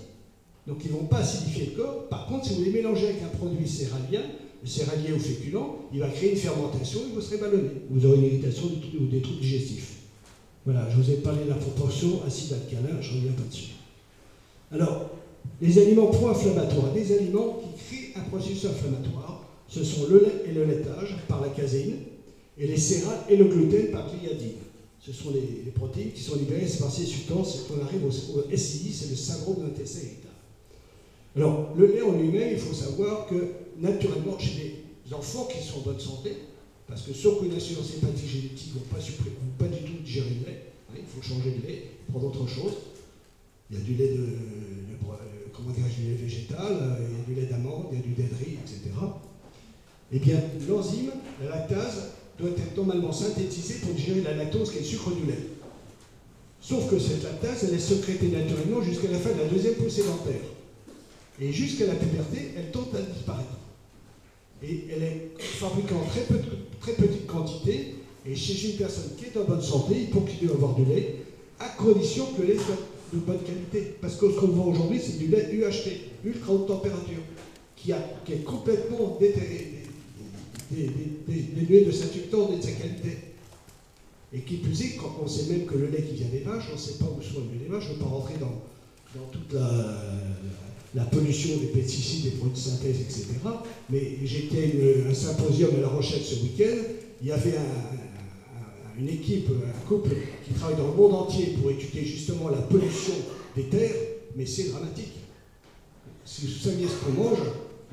Donc ils ne vont pas acidifier le corps. Par contre, si vous les mélangez avec un produit céralien, le céralier ou féculent, il va créer une fermentation et vous serez ballonné. Vous aurez une irritation ou des trucs digestifs. Voilà, je vous ai parlé de la proportion acide-alcalin, je ne reviens pas dessus. Alors, les aliments pro-inflammatoires, des aliments qui créent un processus inflammatoire, ce sont le lait et le laitage par la caséine, et les céréales et le gluten par gliadine. Ce sont les, protéines qui sont libérées par ces substances et qu'on arrive au, SII, c'est le syndrome d'intestin irritable. Alors, le lait en lui-même, il faut savoir que naturellement, chez les enfants qui sont en bonne santé, parce que sauf qu'une assurance hépatique génétique ne vont pas, du tout digérer le lait, hein, il faut changer de lait, prendre autre chose. Il y a du lait de, euh, du lait végétal, euh, il y a du lait d'amande, il y a du lait de riz, etc. Eh bien, l'enzyme, la lactase, doit être normalement synthétisée pour digérer la lactose qui est le sucre du lait. Sauf que cette lactase, elle est sécrétée naturellement jusqu'à la fin de la deuxième poussée dentaire. Et jusqu'à la puberté, elle tente à disparaître. Et elle est fabriquée en très, petite quantité. Et chez une personne qui est en bonne santé, il qu'il doit avoir du lait, à condition que le lait soit de bonne qualité. Parce que ce qu'on voit aujourd'hui, c'est du lait UHT, ultra haute température, qui, est complètement dénué de sa substance et de sa qualité. Et qui plus est, quand on sait même que le lait qui vient des vaches, on ne sait pas où sont les vaches, je ne veux pas rentrer dans, toute la pollution des pesticides, des produits de synthèse, etc. Mais j'étais à un symposium à La Rochelle ce week-end, il y avait une équipe, un couple qui travaille dans le monde entier pour étudier justement la pollution des terres, mais c'est dramatique. Si vous saviez ce qu'on mange,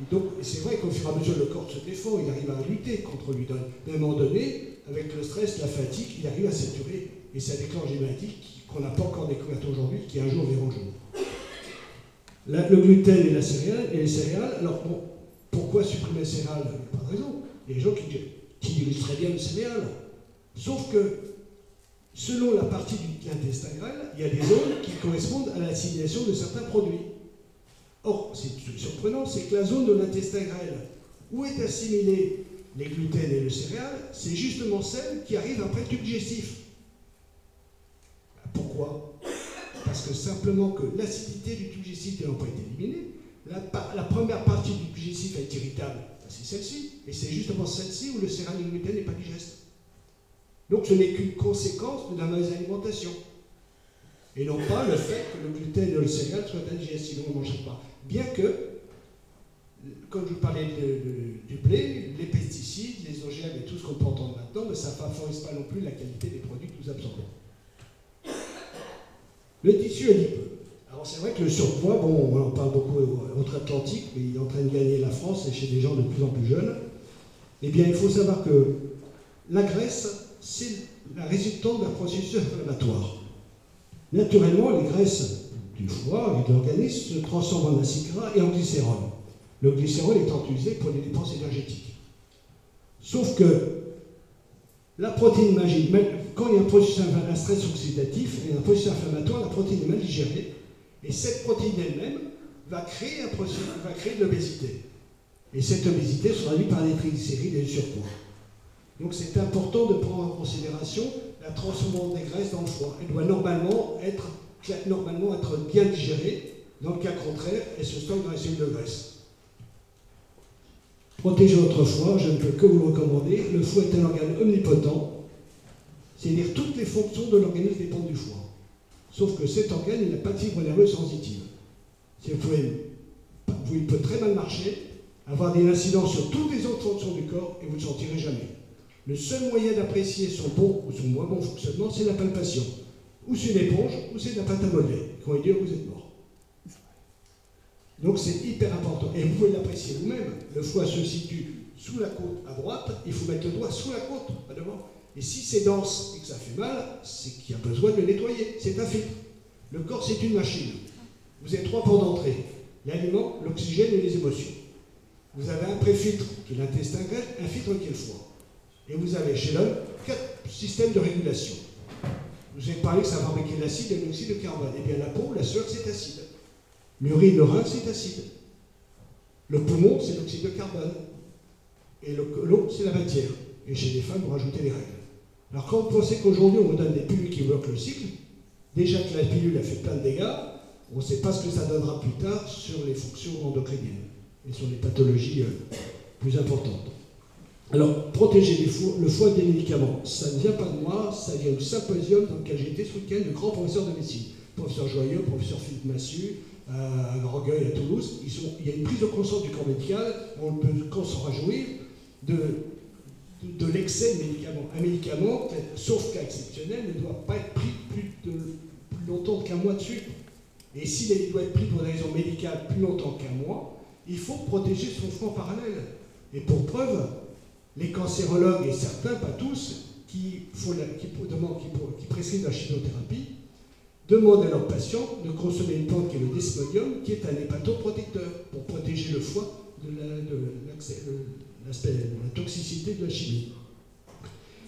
donc c'est vrai qu'au fur et à mesure le corps se défend, il arrive à lutter contre lui. D'un moment donné, avec le stress, la fatigue, il arrive à saturer et ça déclenche des maladies qu'on n'a pas encore découvertes aujourd'hui, qui un jour verront le jour. Le gluten et, la céréale, et les céréales, alors pourquoi supprimer les céréales Il n'y a pas de raison. Il y a des gens qui, qui très bien les céréales. Sauf que, selon la partie de l'intestin grêle, il y a des zones qui correspondent à l'assimilation de certains produits. Or, c'est surprenant, c'est que la zone de l'intestin grêle où est assimilé les gluten et le céréales, c'est justement celle qui arrive après le tube digestif. Pourquoi? Parce que simplement que l'acidité du digestif n'ayant pas été éliminée, la, première partie du tube digestif est irritable, c'est celle-ci. Et c'est justement celle-ci où le gluten n'est pas digeste. Donc ce n'est qu'une conséquence de la mauvaise alimentation. Et non pas le fait que le gluten et le céréal soient indigestes, sinon on ne mangerait pas. Bien que comme je vous parlais du blé, les pesticides, les OGM et tout ce qu'on peut entendre maintenant, ça ne favorise pas non plus la qualité des produits que nous absorbons. Le tissu adipeux. Alors c'est vrai que le surpoids, bon, on en parle beaucoup outre-Atlantique, mais il est en train de gagner la France et chez des gens de plus en plus jeunes. Eh bien, il faut savoir que la graisse, c'est la résultante d'un processus inflammatoire. Naturellement, les graisses du foie et de l'organisme se transforment en acide gras et en glycérol le glycérol étant utilisé pour les dépenses énergétiques. Sauf que la protéine magique, quand il y a un processus un stress oxydatif et un processus inflammatoire, la protéine est mal digérée, et cette protéine elle-même va créer, un processus, va créer de l'obésité. Et cette obésité sera traduit par des triglycérides et du surpoids. Donc c'est important de prendre en considération la transformation des graisses dans le foie. Elle doit normalement être, normalement être bien digérée. Dans le cas contraire, elle se stocke dans les cellules de graisse. Protéger votre foie, je ne peux que vous le recommander. Le foie est un organe omnipotent, c'est-à-dire toutes les fonctions de l'organisme dépendent du foie. Sauf que cet organe, il n'a pas de fibre nerveuse sensitive. Vous, il peut très mal marcher, avoir des incidences sur toutes les autres fonctions du corps et vous ne sentirez jamais. Le seul moyen d'apprécier son bon ou son moins bon fonctionnement, c'est la palpation. Ou c'est une éponge, ou c'est de la pâte à modeler. Quand il dit, vous êtes mort. Donc c'est hyper important. Et vous pouvez l'apprécier vous-même. Le foie se situe sous la côte à droite, il faut mettre le doigt sous la côte, pas devant. Et si c'est dense et que ça fait mal, c'est qu'il y a besoin de le nettoyer. C'est un filtre. Le corps, c'est une machine. Vous avez trois ports d'entrée. L'aliment, l'oxygène et les émotions. Vous avez un préfiltre qui est l'intestin grêle, un filtre qui est le foie. Et vous avez chez l'homme quatre systèmes de régulation. Vous avez parlé que ça fabriquer de l'acide et l'oxyde de carbone. Eh bien la peau, la sueur, c'est acide. L'urine, le rein, c'est acide. Le poumon, c'est l'oxyde de carbone. Et l'eau, c'est la matière. Et chez les femmes, vous rajoutez les règles. Alors quand vous pensez qu'aujourd'hui, on vous donne des pilules qui bloquent le cycle, déjà que la pilule a fait plein de dégâts, on ne sait pas ce que ça donnera plus tard sur les fonctions endocriniennes et sur les pathologies euh, plus importantes. Alors, protéger le foie des médicaments, ça ne vient pas de moi, ça vient du symposium dans lequel j'ai été ce week-end de grands professeurs de médecine. Professeur Joyeux, professeur Philippe Massu, à Orgueil, à Toulouse, il y a une prise de conscience du corps médical, on peut s'en réjouir de, de, l'excès de médicaments. Un médicament, sauf cas exceptionnel, ne doit pas être pris plus, de, plus longtemps qu'un mois de suite. Et s'il doit être pris pour des raisons médicales plus longtemps qu'un mois, il faut protéger son front parallèle. Et pour preuve, les cancérologues, et certains, pas tous, qui, font qui, qui prescrivent la chimiothérapie, demandent à leurs patients de consommer une plante qui est le desmodium, qui est un hépatoprotecteur, pour protéger le foie de la, toxicité de la chimie.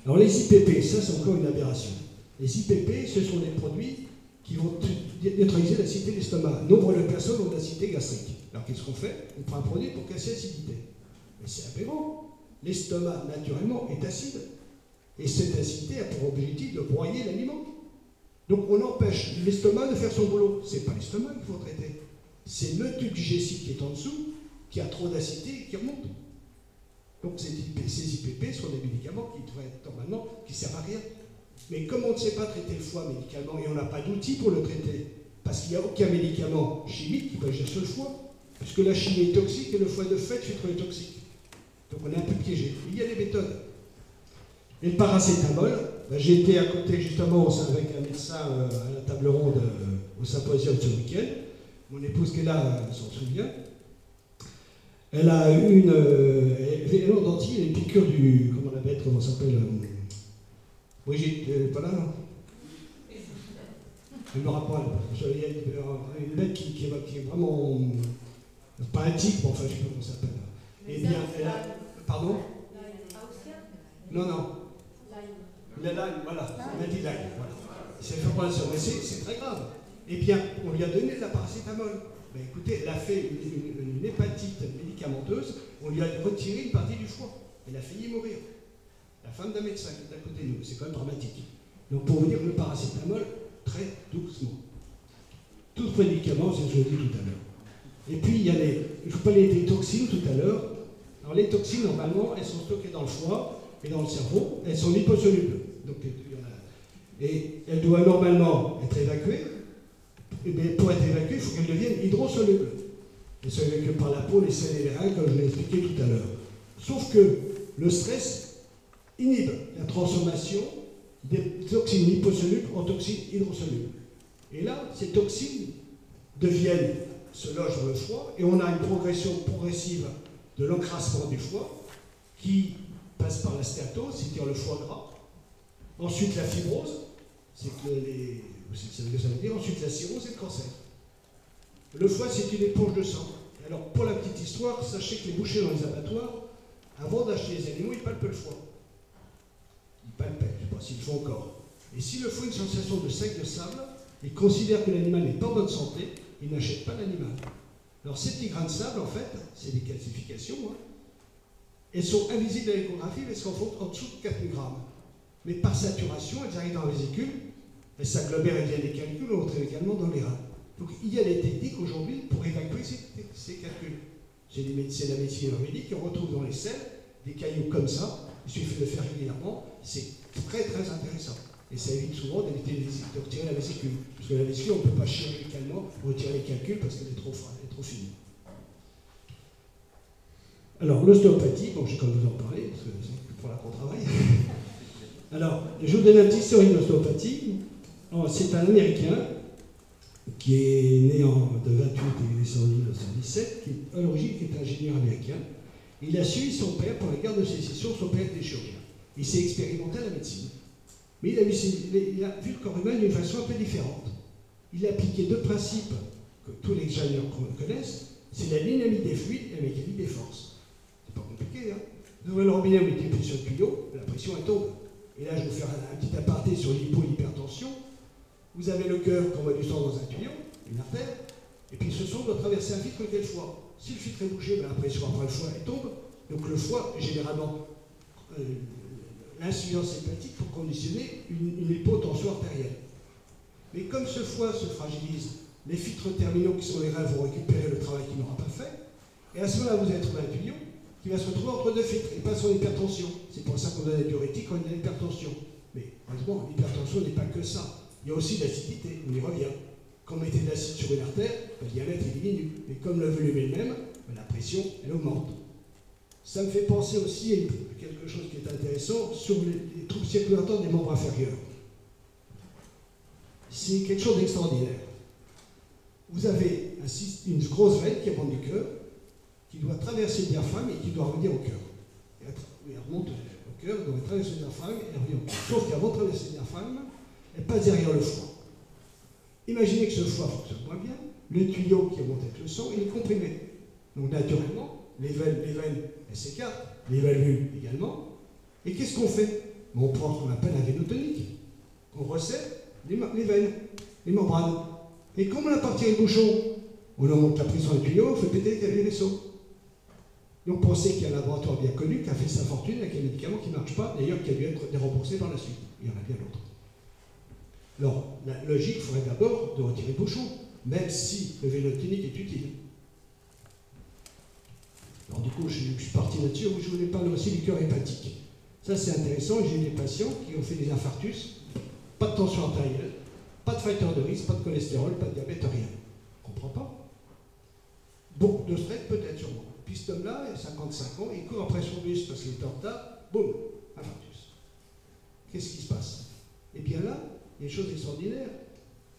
Alors les IPP, ça c'est encore une aberration. Les IPP, ce sont des produits qui vont neutraliser l'acidité de l'estomac. Nombre de personnes ont de l'acidité gastrique. Alors qu'est-ce qu'on fait? On prend un produit pour casser l'acidité. Mais c'est aberrant. L'estomac, naturellement, est acide. Et cette acidité a pour objectif de broyer l'aliment. Donc on empêche l'estomac de faire son boulot. Ce n'est pas l'estomac qu'il faut traiter. C'est le tube digestif qui est en dessous, qui a trop d'acidité et qui remonte. Donc ces, IPP sont des médicaments qui devraient être normalement, qui servent à rien. Mais comme on ne sait pas traiter le foie médicalement et on n'a pas d'outils pour le traiter, parce qu'il n'y a aucun médicament chimique qui peut sur le foie, puisque la chimie est toxique et le foie de fait est toxique. Donc on est un peu piégé. Il y a des méthodes. Et le paracétamol, ben, j'ai été à côté justement avec un médecin euh, à la table ronde euh, au symposium ce week-end. Mon épouse qui est là s'en souvient. Elle a une, avait alors dentier, y a une piqûre du. Comment la bête, comment s'appelle euh, Brigitte, euh, pas là non Je me rappelle. Il y a une, une bête qui, qui, est, qui est vraiment. Pas un mais enfin, je ne sais pas comment ça s'appelle. Eh bien, elle a. Pardon Non, non. La lime, voilà. Elle m'a dit lime, voilà. C'est mais c'est très grave. Eh bien, on lui a donné de la paracétamol. Ben, écoutez, elle a fait une, hépatite médicamenteuse, on lui a retiré une partie du foie. Elle a failli mourir. La femme d'un médecin qui est à côté de nous, c'est quand même dramatique. Donc pour vous dire, le paracétamol, très doucement. Tout médicament, c'est ce que je dis tout à l'heure. Et puis, il y a les, je vous parlais des toxines tout à l'heure. Alors les toxines, normalement, elles sont stockées dans le foie et dans le cerveau, elles sont liposolubles. Donc, et elles doivent normalement être évacuées. Et pour être évacuées, il faut qu'elles deviennent hydrosolubles. Elles sont évacuées par la peau, les selles et les reins, comme je l'ai expliqué tout à l'heure. Sauf que le stress inhibe la transformation des toxines liposolubles en toxines hydrosolubles. Et là, ces toxines deviennent se loge dans le foie et on a une progression progressive de l'encrassement du foie qui passe par la stéatose, c'est-à-dire le foie gras. Ensuite, la fibrose, c'est que les. Ça veut dire. Ensuite, la cirrhose et le cancer. Le foie, c'est une éponge de sang. Alors, pour la petite histoire, sachez que les bouchers dans les abattoirs, avant d'acheter les animaux, ils palpent le foie. Ils palpaient, je ne sais pas s'ils le font encore. Et s'il le font une sensation de sec de sable, ils considèrent que l'animal n'est pas en bonne santé, ils n'achètent pas l'animal. Alors ces petits grains de sable, en fait, c'est des calcifications, hein. elles sont invisibles à l'échographie parce qu'en font en dessous de 4 grammes. Mais par saturation, elles arrivent dans la vésicule, elles s'agglomèrent et viennent des calculs, rentre également dans les reins. Donc il y a des techniques aujourd'hui pour évacuer ces, calculs. C'est la médecine médique, on retrouve dans les selles des cailloux comme ça, il suffit de le faire régulièrement, c'est très très intéressant. Et ça évite souvent d'éviter de retirer la vésicule. Parce que la vésicule, on ne peut pas chirurgicalement retirer les calculs parce qu'elle est trop, elle est trop fine. Alors, l'ostéopathie, bon, j'ai comme vous en parler, parce que c'est pour là qu'on travaille. *laughs* Alors, je vous donne un petit historique. Oh, c'est un Américain qui est né en, de 28 et né en 1917, qui à l'origine est ingénieur américain. Il a suivi son père pour la guerre de sécession, son père était chirurgien. Il s'est expérimenté à la médecine. Mais il a, vu, le corps humain d'une façon un peu différente. Il a appliqué deux principes que tous les ingénieurs connaissent, c'est la dynamique des fluides et la mécanique des forces. C'est pas compliqué, hein le robinet, mettez sur le tuyau, la pression elle tombe. Et là, je vais vous faire un, petit aparté sur l'hypo l'hypertension. Vous avez le cœur qui envoie du sang dans un tuyau, une artère, et puis ce sang doit traverser un filtre fois. Si le filtre est bougé, ben, pression après le foie elle tombe. Donc le foie, généralement, euh, l'insuffisance hépatique pour conditionner une, une hypotension artérielle. Mais comme ce foie se fragilise, les filtres terminaux qui sont les reins vont récupérer le travail qu'il n'aura pas fait, et à ce moment-là, vous allez trouver un tuyau qui va se retrouver entre deux filtres et pas son hypertension. C'est pour ça qu'on a des diurétiques quand on a l'hypertension. Mais heureusement, l'hypertension n'est pas que ça. Il y a aussi l'acidité, on y revient. Quand on mettait de l'acide sur une artère, le diamètre diminue. Mais comme le volume est le même, la pression, elle augmente. Ça me fait penser aussi à quelque chose qui est intéressant sur les, troubles circulatoires des membres inférieurs. C'est quelque chose d'extraordinaire. Vous avez une grosse veine qui remonte du cœur, qui doit traverser le diaphragme et qui doit revenir au cœur. Elle remonte au cœur, doit traverser le diaphragme et revient au cœur. Sauf qu'avant de traverser le diaphragme, elle passe derrière le foie. Imaginez que ce foie fonctionne moins bien, le tuyau qui remonte avec le sang, il est comprimé. Donc naturellement, les veines, les veines elles s'écartent, les valvules également. Et qu'est-ce qu'on fait? On prend ce qu'on appelle un vénotonique. On resserre les, veines, les membranes. Et comme on a parti le bouchon, on monte la pression du tuyau, on fait péter les vaisseaux. Et on pensait qu'il y a un laboratoire bien connu qui a fait sa fortune avec un médicament qui ne marche pas, d'ailleurs qui a dû être déremboursé par la suite. Il y en a bien d'autres. Alors, la logique ferait d'abord de retirer le bouchon, même si le vénotonique est utile. Alors du coup, je, suis parti là-dessus, je voulais parler aussi du cœur hépatique. Ça, c'est intéressant. J'ai des patients qui ont fait des infarctus, pas de tension artérielle, pas de facteur de risque, pas de cholestérol, pas de diabète, rien. On comprend pas Beaucoup de stress, peut-être sûrement. Puis cet homme-là, il a 55 ans, il court après son bus parce qu'il est en retard, boum, infarctus. Qu'est-ce qui se passe? Eh bien là, il y a une chose extraordinaire,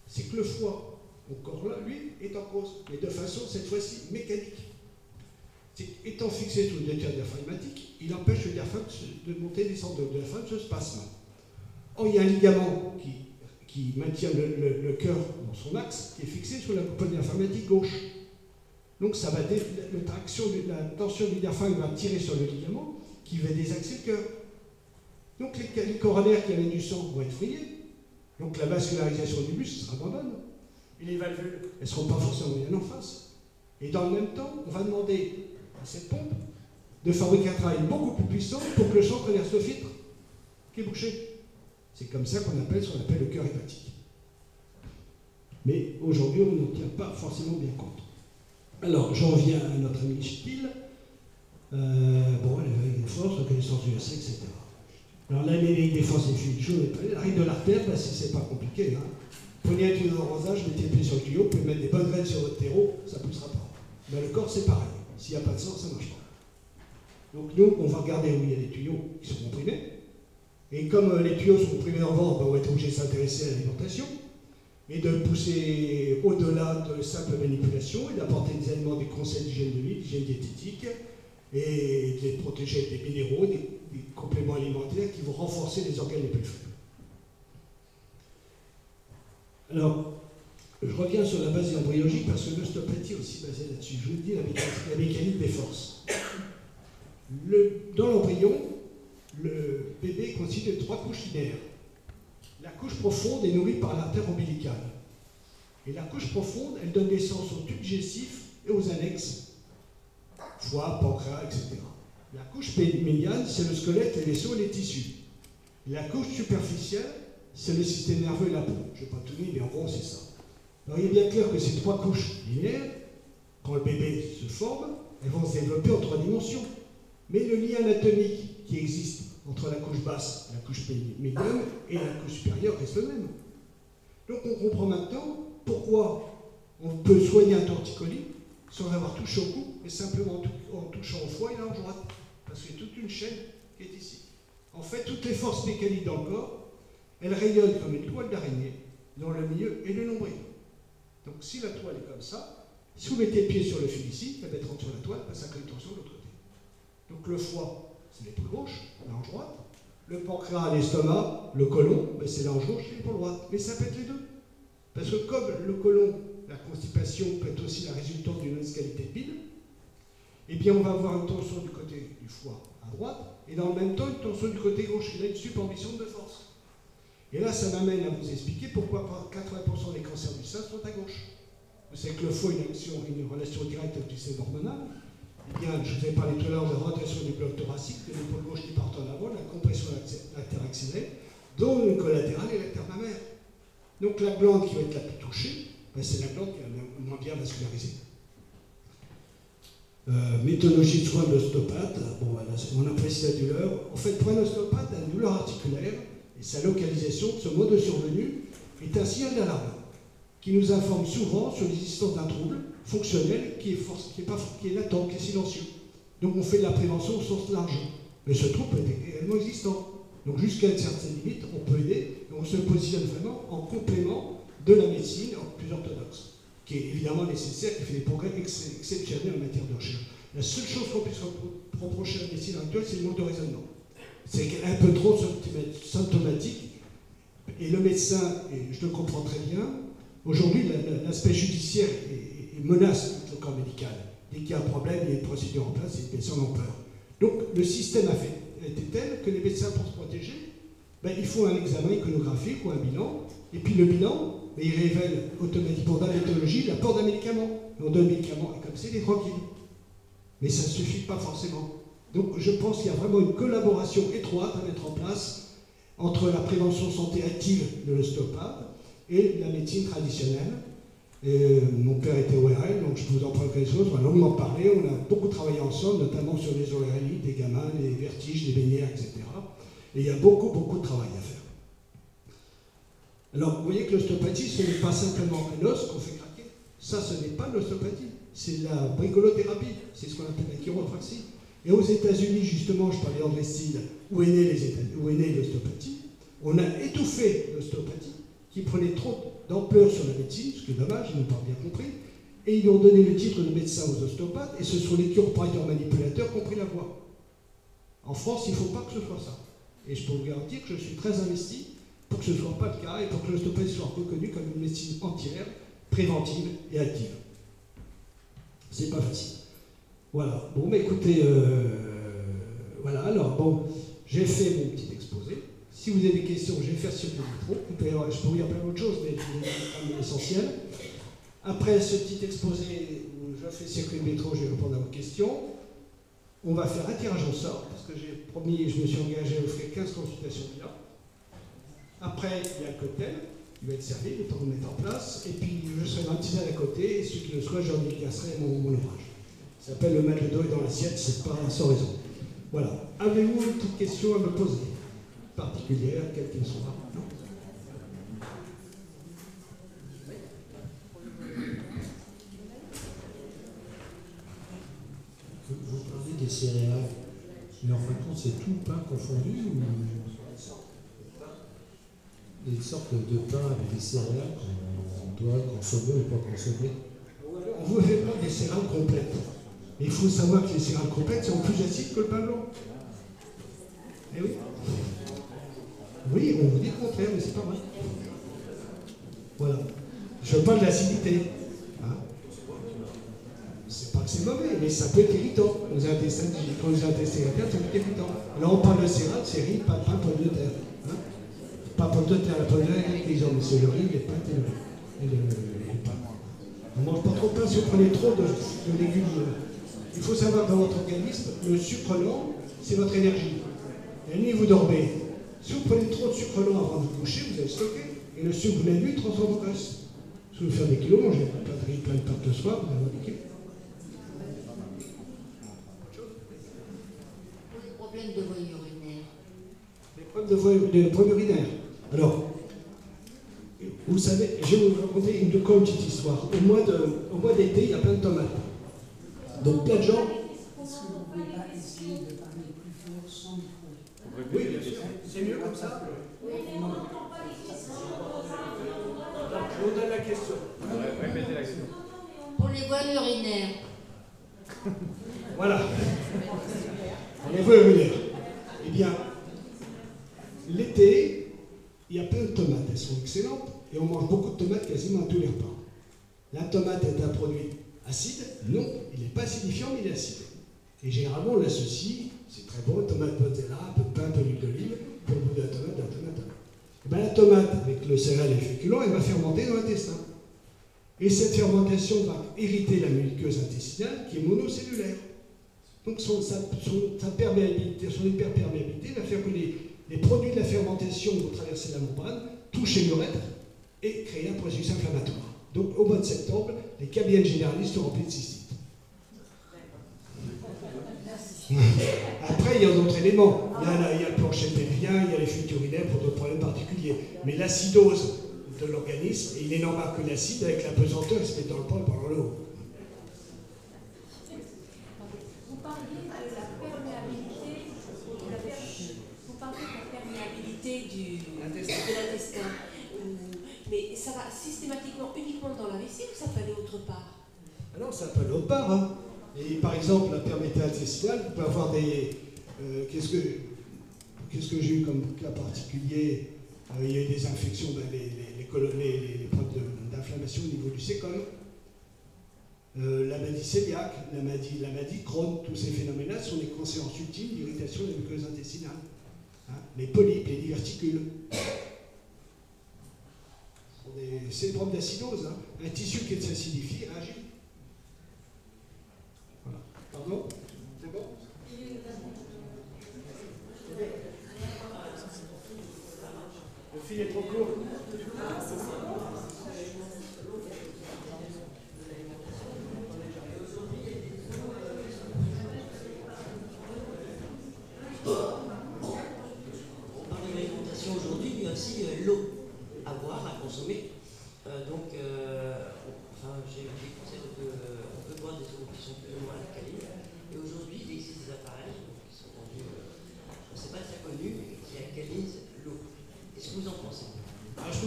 c'est que le foie, corps là, lui, est en cause, mais de façon, cette fois-ci, mécanique. qu'étant fixé sous le diaphragmatique, il empêche le diaphragme de monter et descendre, le diaphragme se spasme. Or, il y a un ligament qui, qui maintient le, cœur dans son axe, qui est fixé sur la coupole diaphragmatique gauche. Donc, ça va la tension du diaphragme va tirer sur le ligament, qui va désaxer le cœur. Donc, les, les coronaires qui avaient du sang vont être frayés. Donc, la vascularisation du muscle s'abandonne. Et les valvules, elles ne seront pas forcément bien en face. Et dans le même temps, on va demander à cette pompe de fabriquer un travail beaucoup plus puissant pour que le sang traverse le filtre qui est bouché? C'est comme ça qu'on appelle ce qu'on appelle le cœur hépatique. Mais aujourd'hui, on n'en tient pas forcément bien compte. Alors, j'en viens à notre ami Still. Euh, bon, l'éveil des forces, reconnaissance du etc. Alors, l'éveil des forces, c'est je La règle de l'artère, c'est pas compliqué. Hein. Prenez un tuyau de rosage, mettez le pied sur le tuyau, vous pouvez mettre des bonnes graines sur votre terreau, ça ne poussera pas. Mais le corps, c'est pareil. S'il n'y a pas de sang, ça ne marche pas. Donc, nous, on va regarder où il y a des tuyaux qui sont comprimés. Et comme euh, les tuyaux sont comprimés en vent, ben, on va être obligé de s'intéresser à l'alimentation et de pousser au-delà de simple manipulation et d'apporter des éléments, des conseils d'hygiène de vie, d'hygiène diététique et de les protéger des minéraux, des, des compléments alimentaires qui vont renforcer les organes les plus faibles. Alors, je reviens sur la base embryologique parce que l'ostéopathie est aussi basée là-dessus. Je vous dis la mécanique, des forces. dans l'embryon, le bébé est constitué de trois couches linéaires. La couche profonde est nourrie par l'artère ombilicale. Et la couche profonde, elle donne naissance aux tubes digestifs et aux annexes, foie, pancréas, etc. La couche médiane, c'est le squelette, les vaisseaux et les tissus. La couche superficielle, c'est le système nerveux et la peau. Je ne vais pas tout dire, mais en gros, c'est ça. Alors, il est bien clair que ces trois couches linéaires, quand le bébé se forme, elles vont se développer en trois dimensions. Mais le lien anatomique qui existe entre la couche basse, la couche médiane et la couche supérieure reste le même. Donc on comprend maintenant pourquoi on peut soigner un torticolis sans avoir touché au cou, et simplement en touchant au foie et à la droite. Parce qu'il y a toute une chaîne qui est ici. En fait, toutes les forces mécaniques dans le corps elle rayonne comme une toile d'araignée dans le milieu et le nombril. Donc si la toile est comme ça, si vous mettez le pied sur le fil ici, elle va être sur la toile, ça crée une tension de l'autre côté. Donc le foie, c'est l'épaule gauche, l'ange droite. Le pancréas, l'estomac, le côlon, ben, c'est l'ange gauche et l'épaule droite. Mais ça peut être les deux. Parce que comme le côlon, la constipation peut être aussi la résultante d'une qualité de bile, eh bien on va avoir une tension du côté du foie à droite, et dans le même temps une tension du côté gauche. Il a une surambition de force. Et là, ça m'amène à vous expliquer pourquoi 80% des cancers du sein sont à gauche. Vous savez que le foie a une, relation directe avec le système hormonal. Eh bien, je vous ai parlé tout à l'heure de rotation du bloc thoracique, de l'épaule gauche qui part en avant, la compression latère dont le collatéral et la mammaire. Donc la glande qui va être la plus touchée, ben, c'est la glande qui la moins bien vascularisée. Euh, méthodologie de soins de l'ostéopathe, bon, on apprécie la douleur. En fait, pour un ostéopathe, la douleur articulaire, et sa localisation, ce mode de survenue, est un signal d'alarme qui nous informe souvent sur l'existence d'un trouble fonctionnel qui est, qui, est pas, qui est latent, qui est silencieux. Donc on fait de la prévention au sens large. Mais ce trouble est réellement existant. Donc jusqu'à une certaine limite, on peut aider et on se positionne vraiment en complément de la médecine plus orthodoxe, qui est évidemment nécessaire, qui fait des progrès exceptionnels en matière de recherche. La seule chose qu'on puisse reprocher à la médecine actuelle, c'est le manque de raisonnement c'est un peu trop symptomatique. Et le médecin, et je le comprends très bien, aujourd'hui, l'aspect judiciaire menace le corps médical. Dès qu'il y a un problème, il y a une procédure en place et les médecins ont peur. Donc le système a, fait, été tel que les médecins, pour se protéger, ben, il faut un examen iconographique ou un bilan. Et puis le bilan, ben, il révèle automatiquement dans l'éthologie l'apport d'un médicament. on donne un médicament, et comme ça, il est tranquille. Mais ça ne suffit pas forcément. Donc je pense qu'il y a vraiment une collaboration étroite à mettre en place entre la prévention santé active de l'ostéopathe et la médecine traditionnelle. Euh, mon père était ORL, donc je vous en parle quelque chose. On a longuement parlé, on a beaucoup travaillé ensemble, notamment sur les ORL, des gamins, les vertiges, les bénières, etc. Et il y a beaucoup, beaucoup de travail à faire. Alors, vous voyez que l'ostéopathie, ce n'est pas simplement un os qu'on fait craquer. Ça, ce n'est pas l'ostéopathie. C'est la bricolothérapie. C'est ce qu'on appelle la chiropraxie. Et aux États-Unis, justement, je parlais d'André Steele, où est née l'ostéopathie, on a étouffé l'ostéopathie, qui prenait trop d'ampleur sur la médecine, ce qui est dommage, ils n'ont pas bien compris. et ils ont donné le titre de médecin aux ostéopathes, et ce sont les chiropracteurs manipulateurs qui ont pris la voie. En France, il ne faut pas que ce soit ça. Et je peux vous garantir que je suis très investi pour que ce ne soit pas le cas et pour que l'ostéopathie soit reconnue comme une médecine entière, préventive et active. C'est pas facile. Voilà. Bon, mais écoutez, euh, voilà. Alors, bon, j'ai fait mon petit exposé. Si vous avez des questions, je vais faire sur le micro. Je peux vous dire plein d'autres choses, mais c'est l'essentiel. Après ce petit exposé où je fais circuler le métro, je vais répondre à vos questions. On va faire un tirage au sort, parce que j'ai promis, je me suis engagé à offrir 15 consultations bien. Après, il y a le cocktail, il va être servi, le temps de mettre en place, et puis je serai le à côté, et celui qui le soit, j'en dédicacerai mon, ouvrage. Ça s'appelle Le mal de dos dans l'assiette, c'est pas sans raison. Voilà. Avez-vous une petite question à me poser Particulière, quelle qu'elle soit? Non? Vous parlez des céréales, mais en fin de compte, c'est tout pain confondu des sortes de pain avec des céréales qu'on doit consommer ou pas consommer On vous fait pas des céréales complètes. Mais il faut savoir que les céréales complètes sont plus acides que le pain blanc. Eh oui. Oui, on vous dit le contraire, mais c'est pas vrai. Voilà. Je parle de l'acidité. Hein c'est pas que c'est mauvais, mais ça peut être irritant. Les intestins, quand les intestins ça peut être irritant. Là, on parle de céréales, c'est riz, pas de pain, pomme de terre. Pas pomme de terre, la pomme de terre, les gens, mais c'est le riz, les pâtes et le, et le. On ne mange pas trop de pain si vous prenez trop de, de légumes. Il faut savoir que dans votre organisme, le sucre lent, c'est votre énergie. La nuit, vous dormez. Si vous prenez trop de sucre lent avant de vous coucher, vous allez stocker. Et le sucre de la nuit transforme en graisse. Si vous faites des kilos, mangez pas de riz, plein de pâtes le soir, vous allez avoir des kilos. Pour les problèmes de voie urinaire? Les problèmes de voie, de voie urinaire. Alors, vous savez, je vais vous raconter une, petite histoire. Au mois, de, au mois d'été, il y a plein de tomates. Donc plein de gens. Oui, bien sûr. C'est mieux comme ça Je vous donne la question. Répétez la question. Pour les voies urinaires. *laughs* Voilà. Pour les voies urinaires. Eh bien, l'été, il y a plein de tomates. Elles sont excellentes. Et on mange beaucoup de tomates quasiment à tous les repas. La tomate est un produit Acide Non, il n'est pas acidifiant, mais il est acide. Et généralement, on l'associe, c'est très bon, tomate potella, un peu de pain, un peu d'huile d'olive, pour le bout de la tomate, de la tomate. Et bien, la tomate, avec le céréal et le féculent, elle va fermenter dans l'intestin. Et cette fermentation va irriter la muqueuse intestinale qui est monocellulaire. Donc son, sa, son hyperperméabilité va faire que les, les, produits de la fermentation vont traverser la membrane, toucher l'urètre et créer un processus inflammatoire. Donc au mois de septembre, les cabinets généralistes sont remplis de cystite. Après, il y a d'autres éléments. Il y a, il y a le plancher pelvien, il y a les fuites urinaires pour d'autres problèmes particuliers. Mais l'acidose de l'organisme, il est normal que l'acide, avec la pesanteur, il se met dans le poids pendant l'eau. Vous parliez de la perméabilité, vous parlez de la perméabilité du, de l'intestin. Mais ça va systématiquement uniquement dans la vessie ou ça peut aller autre part? Ah Non, ça peut aller autre part. Hein. Et par exemple, la perméabilité intestinale, vous pouvez avoir des. Euh, qu'est-ce que, qu'est-ce que j'ai eu comme cas particulier? Euh, Il y a eu des infections, ben, les, les, les, les, problèmes d'inflammation au niveau du sécom. Euh, la maladie cœliaque, la maladie, la maladie Crohn, tous ces phénomènes-là sont des conséquences ultimes d'irritation de la muqueuse intestinale. Hein. les polypes, les diverticules c'est le problème d'acidose. Hein. Un tissu qui s'acidifie réagit. Voilà. Pardon C'est bon Le fil est trop court.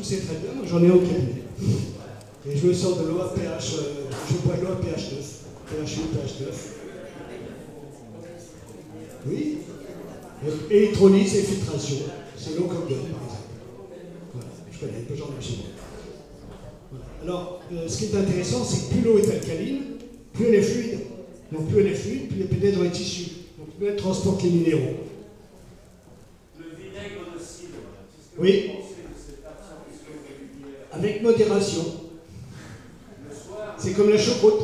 c'est très bien, j'en ai au cabinet. Et je me sors de l'eau à pH, euh, je bois de l'eau à pH 9, pH 8, pH 9. Oui. Électrolyse et filtration, c'est l'eau comme par exemple. Voilà, je connais un peu genre de chimie. Voilà. Alors, euh, ce qui est intéressant, c'est que plus l'eau est alcaline, plus elle est fluide. Donc plus elle est fluide, plus elle pénètre dans les tissus. Donc plus elle transporte les minéraux. Le vinaigre de cidre, Oui. vous pensez de cette absorption régulière Avec modération. C'est comme la choucroute.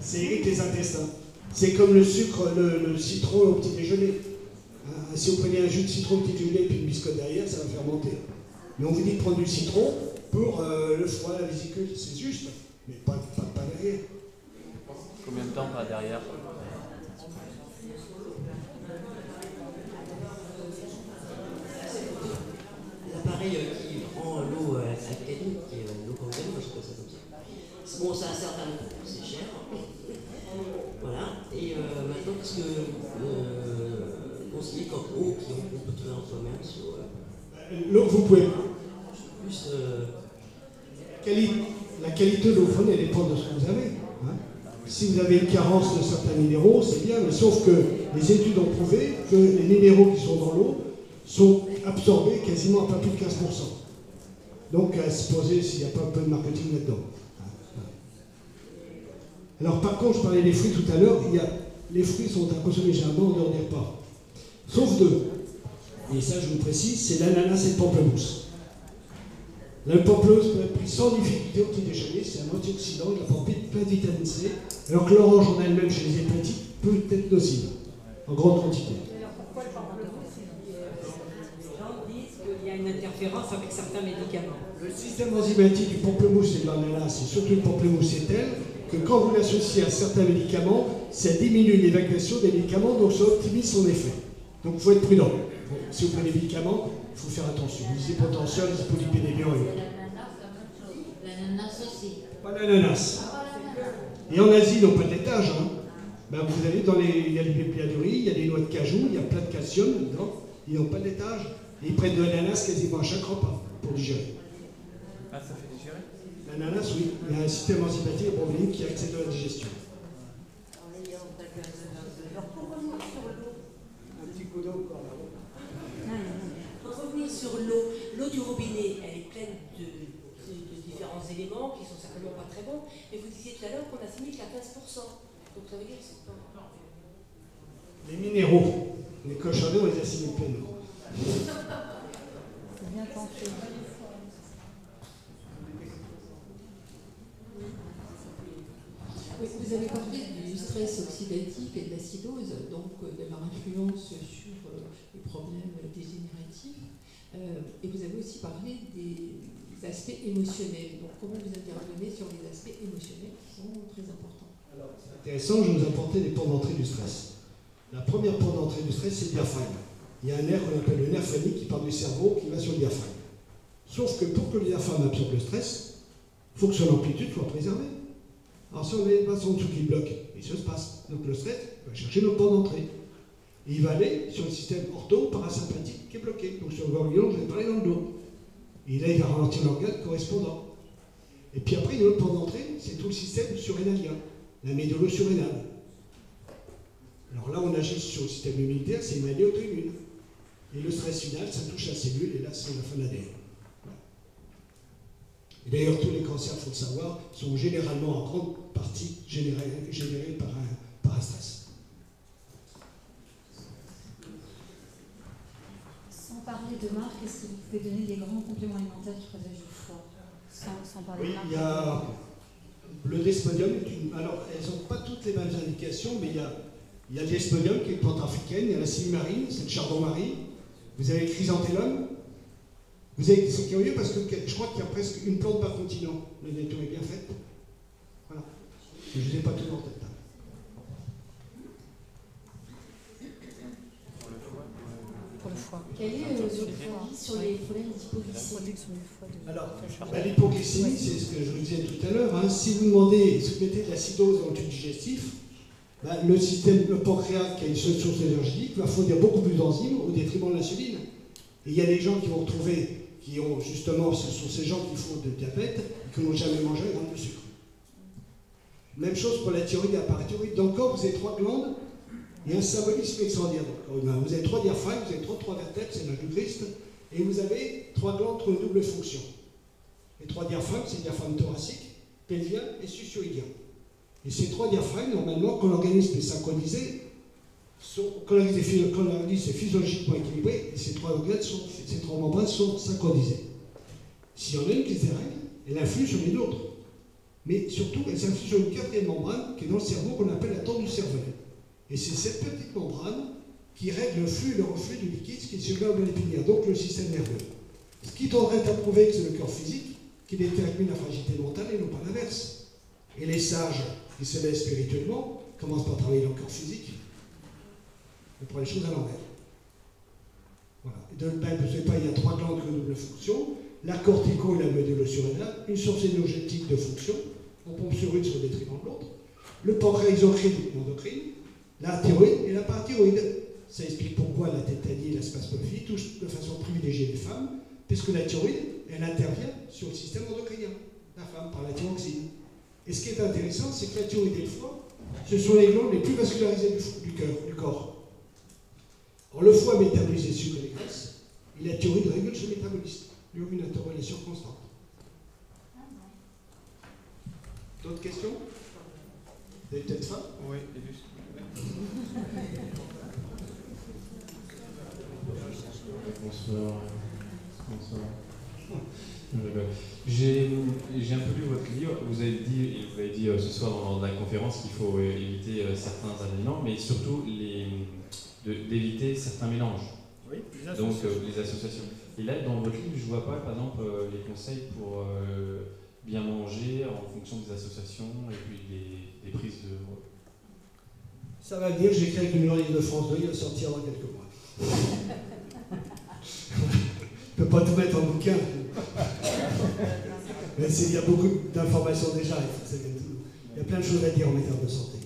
C'est irrite les intestins. C'est comme le sucre, le, le citron au petit déjeuner. Hein, si vous prenez un jus de citron au petit déjeuner et puis une biscotte derrière, ça va fermenter. Mais on vous dit de prendre du citron pour euh, le foie, la vésicule, c'est juste. Mais pas, pas, pas derrière. Combien de temps pas derrière L'appareil euh, qui prend l'eau euh, alcaline, qui est euh, l'eau candelle, moi je trouve ça comme ça. C'est Bon, ça a un certain coût, c'est cher. Voilà. Et euh, maintenant, qu'est-ce que euh, conseiller comme eau qui- qu'on peut trouver en soi-même sur euh, L'eau vous pouvez. plus euh, la qualité de l'eau prenez, elle dépend de ce que vous avez. hein. Si vous avez une carence de certains minéraux, c'est bien, mais sauf que les études ont prouvé que les minéraux qui sont dans l'eau sont absorbés quasiment à pas plus de 15%. Donc à se poser s'il n'y a pas un peu de marketing là-dedans. Alors par contre, je parlais des fruits tout à l'heure, il y a, les fruits sont à consommer généralement en dehors des repas. Sauf deux. Et ça, je vous précise, c'est l'ananas et le pamplemousse. Le pamplemousse peut être pris sans difficulté au petit déjeuner, c'est un antioxydant, il apporte plein de vitamine C, alors que l'orange en elle-même chez les hépatites peut être nocive, en grande quantité. Les gens disent qu'il y a une interférence avec certains médicaments? Le système enzymatique du pamplemousse et de l'ananas, et surtout le pamplemousse, est tel quand vous l'associez à certains médicaments, ça diminue l'évacuation des médicaments, donc ça optimise son effet. Donc il faut être prudent. Si vous prenez des médicaments, il faut faire attention. Les hypotentiels, les hypolipidémiants et. L'ananas, aussi. Pas l'ananas. Et en Asie, ils n'ont pas de. Hein. Ben, vous allez dans les. Il y a du riz, il y a des noix de cajou, il y a plein de calcium dedans. Ils n'ont pas. Et ils prennent de l'ananas quasiment à chaque repas pour digérer. Ah, ça fait L'ananas, oui, il y a un système enzymatique et qui accède à la digestion. Un petit coup d'eau encore là-haut. Pour revenir sur l'eau, l'eau du robinet, elle est pleine de, de- de différents éléments qui sont certainement pas très bons. Et vous disiez tout à l'heure qu'on assimile qu'à 15%. Donc ça veut dire que c'est pas. Les minéraux, les cochonnets, on les assimile pleinement. C'est bien tenté. Oui, vous avez parlé du stress oxydatif et de l'acidose, donc euh, de leur influence sur euh, les problèmes dégénératifs. Euh, et vous avez aussi parlé des aspects émotionnels. Donc comment vous intervenez sur les aspects émotionnels qui sont très importants? Intéressant, je vous apportais des portes d'entrée du stress. La première porte d'entrée du stress, c'est le diaphragme. Il y a un nerf qu'on appelle le nerf phrénique qui part du cerveau qui va sur le diaphragme. Sauf que pour que le diaphragme absorbe le stress, il faut que son amplitude soit préservée. Alors si on met pas son dessous qui bloque, il se passe. Donc le stress va chercher notre porte d'entrée. Et il va aller sur le système ortho-parasympathique qui est bloqué. Donc sur le ganglion, je vais parler dans le dos. Et là, il va ralentir l'organe correspondant. Et puis après, il y a une autre porte d'entrée, c'est tout le système surrénalien, la médulo surrénale. Alors là, on agit sur le système immunitaire, c'est une maladie auto-immune. Et le stress final, ça touche la cellule, et là, c'est la fin de l'année. Et d'ailleurs, tous les cancers, il faut le savoir, sont généralement en grande partie générés, générés par, un, par un stress. Sans parler de marque, est-ce que vous pouvez donner des grands compléments alimentaires qui protègent le foie sans, sans parler Oui, de marque il y a le desmodium. une- Alors, elles n'ont pas toutes les mêmes indications, mais il y a, il y a le desmodium qui est une plante africaine, il y a la cimarine, c'est le chardon-marie. Vous avez le chrysanthellum. Vous avez, c'est curieux parce que je crois qu'il y a presque une plante par continent. La nature est bien faite. Voilà. Je ne les ai pas tous en tête. hein. pour le foie. Quel est euh, votre avis sur les problèmes d'hypoglycémie Alors, bah, l'hypoglycémie, c'est ce que je vous disais tout à l'heure. hein. Si vous demandez, si vous mettez de l'acidose dans le tube digestif, bah, le système, le pancréas, qui a une seule source énergétique, va fournir beaucoup plus d'enzymes au détriment de l'insuline. Et il y a des gens qui vont retrouver, qui ont justement, ce sont ces gens qui font de diabète et qui n'ont jamais mangé un gramme de sucre. Même chose pour la thyroïde et la parathyroïde. Dans le corps, vous avez trois glandes a un symbolisme extraordinaire. Vous avez trois diaphragmes, vous avez trois, trois vertèbres, c'est du Christ, et vous avez trois glandes qui ont une double fonction. Les trois diaphragmes, c'est diaphragme thoracique, pelvien et susurydien. Et ces trois diaphragmes, normalement, quand l'organisme est synchronisé, sont, quand est physiologiquement équilibré, et ces trois organes sont, ces trois membranes sont synchronisées. S'il y en a une qui se dérègle, elle influe sur les autres. Mais surtout, elle influe sur une quatrième membrane qui est dans le cerveau qu'on appelle la tente du cervelet. Et c'est cette petite membrane qui règle le flux et le reflux du liquide, ce qui est sur l'épinière, donc le système nerveux. Ce qui tendrait à prouver que c'est le corps physique qui détermine la fragilité mentale et non pas l'inverse. Et les sages qui s'éveillent spirituellement commencent par travailler le corps physique. On prend les choses à l'envers. Voilà. De même, vous pas, il y a trois glandes ont double fonction. La cortico et la médulosurrénale, une source énergétique de fonction. On pompe sur une sur le détriment de l'autre. Le pancréas isocrine et la thyroïde et la parathyroïde. Ça explique pourquoi la tétanie et la spasmophie touchent de façon privilégiée les femmes, puisque la thyroïde, elle intervient sur le système endocrinien, la femme, par la thyroxine. Et ce qui est intéressant, c'est que la thyroïde et le foie, ce sont les glandes les plus vascularisées du, cœur, du corps. Alors, le foie métabolise les sucres et les graisses, et la thyroïde régule ce métabolisme, l'urinateur relation constante. D'autres questions? Vous avez peut-être faim? Oui, juste. Bonsoir. Bonsoir. J'ai un peu lu votre livre. Vous avez dit, vous avez dit euh, ce soir dans, la conférence qu'il faut euh, éviter euh, certains aliments, mais surtout d'éviter certains mélanges. Oui, les Donc les associations. Et là, dans votre livre, je ne vois pas, par exemple, les conseils pour bien manger en fonction des associations et puis des, des prises de ça va dire, j'écris avec le numéro de France 2, il va sortir dans quelques mois. *laughs* Je ne peux pas tout mettre en bouquin. Mais il y a beaucoup d'informations déjà, il y a plein de choses à dire en matière de santé.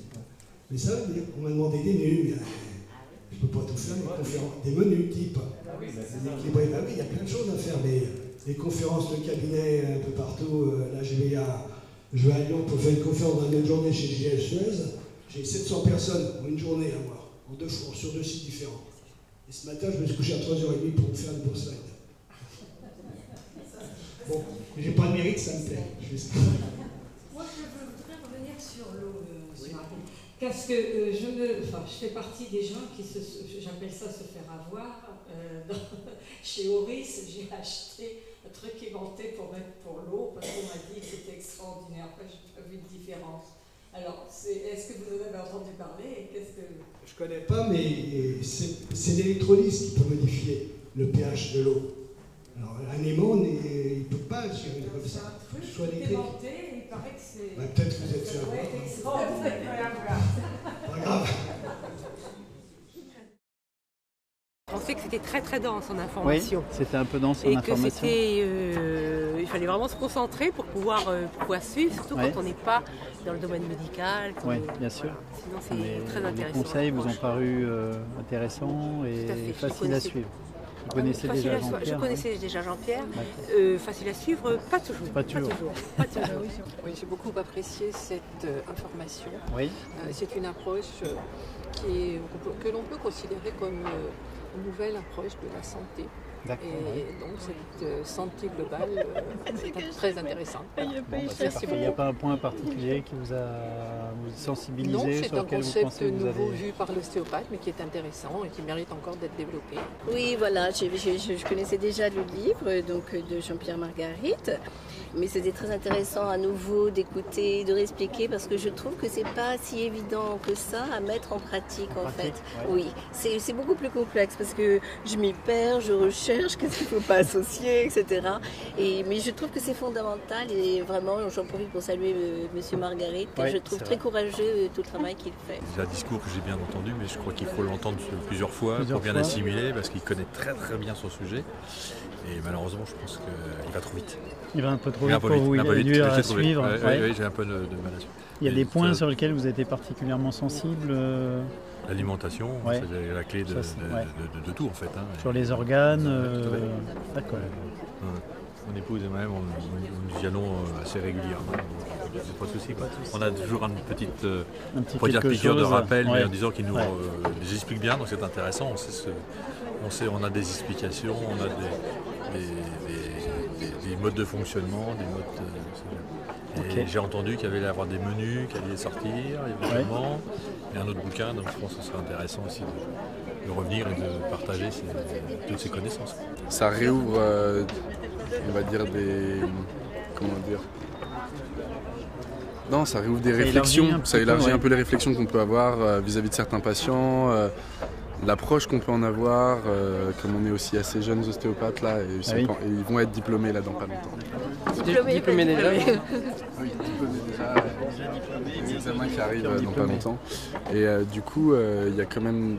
Mais ça veut dire, on m'a demandé des menus, je ne peux pas tout faire, des menus type. Ah oui, bah, oui, il y a plein de choses à faire, mais les conférences de cabinet un peu partout, euh, là je vais à, je vais à Lyon pour faire une conférence dans une journée chez JL Suez. J'ai 700 personnes en une journée à voir, en deux jours, sur deux sites différents. Et ce matin, je me suis couché à 3h30 pour vous faire une beau *laughs* slide. Bon, j'ai pas de mérite, ça me plaît. Moi, je voudrais revenir sur l'eau, euh, Parce que euh, je, me, enfin, je fais partie des gens qui, se, j'appelle ça se faire avoir. Euh, *laughs* chez Horis, j'ai acheté un truc aimanté pour mettre pour l'eau, parce qu'on m'a dit que c'était extraordinaire. Après, j'ai pas vu de différence. Alors, est-ce que vous en avez entendu parler Je ne connais pas, mais c'est l'électrolyse qui peut modifier le pH de l'eau. Alors, un aimant, il ne peut pas gérer comme ça. Un truc soit électrique. Paraît que c'est... Peut-être que vous êtes sûr. Pas grave. On sait que c'était très très dense en information. Oui, c'était un peu dense en et information. Que euh, il fallait vraiment se concentrer pour pouvoir, euh, pouvoir suivre, surtout quand on n'est pas dans le domaine médical. Oui, bien sûr. Sinon c'est très intéressant. Les conseils vous ont paru euh, intéressants et faciles à suivre. Vous connaissez déjà Jean-Pierre Je connaissais déjà Jean-Pierre. facile à suivre, pas toujours. Pas toujours. Pas toujours. *laughs* oui, j'ai beaucoup apprécié cette information. Oui. c'est une approche qui que l'on peut considérer comme nouvelle approche de la santé. Et donc cette euh, santé globale, euh, *laughs* c'est très intéressant. Bah, il n'y a pas un point particulier *laughs* qui vous a sensibilisé Non, c'est un concept nouveau vu par l'ostéopathe, mais qui est intéressant et qui mérite encore d'être développé. Oui, voilà, je, je, connaissais déjà le livre donc, de Jean-Pierre Marguerite. Mais c'était très intéressant à nouveau d'écouter, de réexpliquer parce que je trouve que c'est pas si évident que ça à mettre en pratique en, fait. Oui, c'est beaucoup plus complexe parce que je m'y perds, je recherche qu'est-ce qu'il ne faut pas associer, etc. Et, mais je trouve que c'est fondamental et vraiment j'en profite pour saluer M. Euh, Monsieur Marguerite. je trouve très courageux euh, tout le travail qu'il fait. C'est un discours que j'ai bien entendu, mais je crois qu'il faut l'entendre plusieurs fois pour bien assimiler parce qu'il connaît très très bien son sujet. Et malheureusement, je pense qu'il va trop vite. Il va un peu trop vite pour vous, il à suivre. J'ai un peu de, mal à suivre. Il y a des points ça- sur lesquels vous avez été particulièrement sensible euh, L'alimentation, Ouais. c'est la clé de, Ça, c'est- de- ouais. de- de- de tout en fait. hein. Sur les organes, euh, à d'accord. Mon épouse et moi-même, on, nous y allons euh, assez régulièrement. donc, pas de souci. On a toujours une petite, euh, Un petit dire piqûre de rappel, mais en disant qu'ils nous euh, expliquent bien, donc c'est intéressant. On sait, ce- on sait, on a des explications, on a des, des- des- des- des modes de fonctionnement, des modes. j'ai entendu qu'il y avait avoir des menus qui allaient sortir éventuellement, et un autre bouquin, donc je pense que ce serait intéressant aussi de, de revenir et de partager toutes ces connaissances. ça réouvre, euh, on va dire, des. Comment dire Non, ça réouvre des Ça élargit réflexions. un Ça peu, élargit ouais. un peu les réflexions qu'on peut avoir euh, vis-à-vis de certains patients, euh, l'approche qu'on peut en avoir, euh, comme on est aussi assez jeunes ostéopathes là, et ils, sont Ah oui. pas- et ils vont être diplômés là dans pas longtemps. Diplômé, Diplômés pas déjà, diplômé. Oui, diplômés déjà. Les examens qui arrivent euh, dans pas longtemps. Et euh, du coup, euh, il y a quand même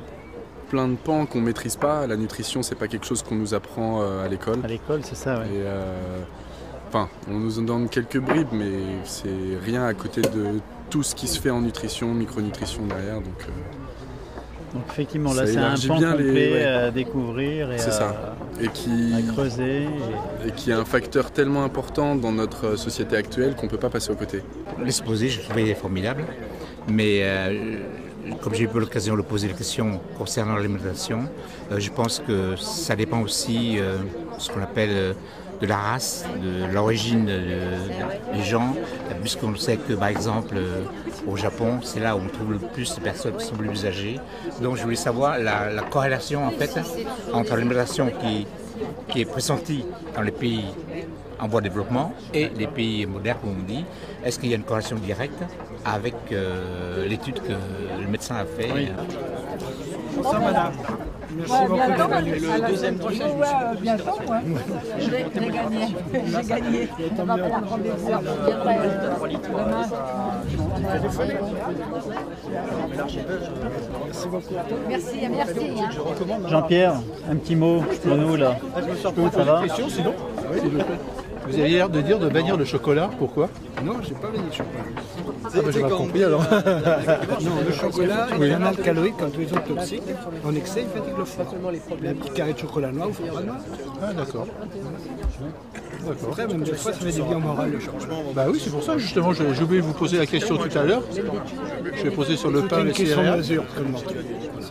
plein de pans qu'on maîtrise pas. La nutrition, c'est pas quelque chose qu'on nous apprend euh, à l'école. À l'école, c'est ça, ouais. Et, euh, Enfin, on nous en donne quelques bribes, mais c'est rien à côté de tout ce qui se fait en nutrition, micronutrition derrière. Donc, euh, Donc effectivement, là, c'est un pan bien les- complet ouais. à découvrir et à, ça. Et qui, à creuser. et qui est un facteur tellement important dans notre société actuelle qu'on ne peut pas passer aux côtés. L'exposé, je trouvais formidable, mais euh, comme j'ai eu l'occasion de poser la question concernant l'alimentation, euh, je pense que ça dépend aussi euh, de ce qu'on appelle euh, de la race, de l'origine euh, des gens, puisqu'on sait que par exemple euh, au Japon, c'est là où on trouve le plus de personnes qui sont plus âgées. Donc je voulais savoir la, la corrélation en fait entre l'alimentation qui, est pressentie dans les pays en voie de développement et les pays modernes, comme on dit. Est-ce qu'il y a une corrélation directe avec euh, l'étude que le médecin a fait? Oui. Bonsoir madame. Merci Ouais, beaucoup bientôt, Le deuxième prochain, je me Ouais, suis euh, bientôt, ouais. J'ai gagné. J'ai gagné. On va prendre rendez-vous. Demain. Merci beaucoup. Merci, merci. hein. Je recommande. hein. Jean-Pierre, un petit mot pour nous là. Ah, je me suis Ça reposé va une question sinon. Vous. Vous avez l'air de dire de bannir le chocolat, pourquoi? Non, j'ai pas banni le chocolat. Ah bah j'ai mal compris alors. *laughs* Non, le chocolat Oui. est un alcaloïde quand ils sont toxiques. En excès, il fatigue le foie. Un petit carré de chocolat noir, il ne faut pas de noir. Ah d'accord. D'accord. Après, même des fois, ça fait des bien morales, le chocolat. Bah oui, c'est pour ça justement, j'ai oublié de vous poser la question tout à l'heure. Je vais poser sur le pain et les céréales.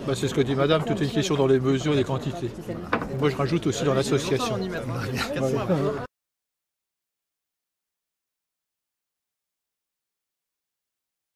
Bah, c'est ce que dit madame, tout est une question dans les mesures et les quantités. Moi je rajoute aussi dans l'association.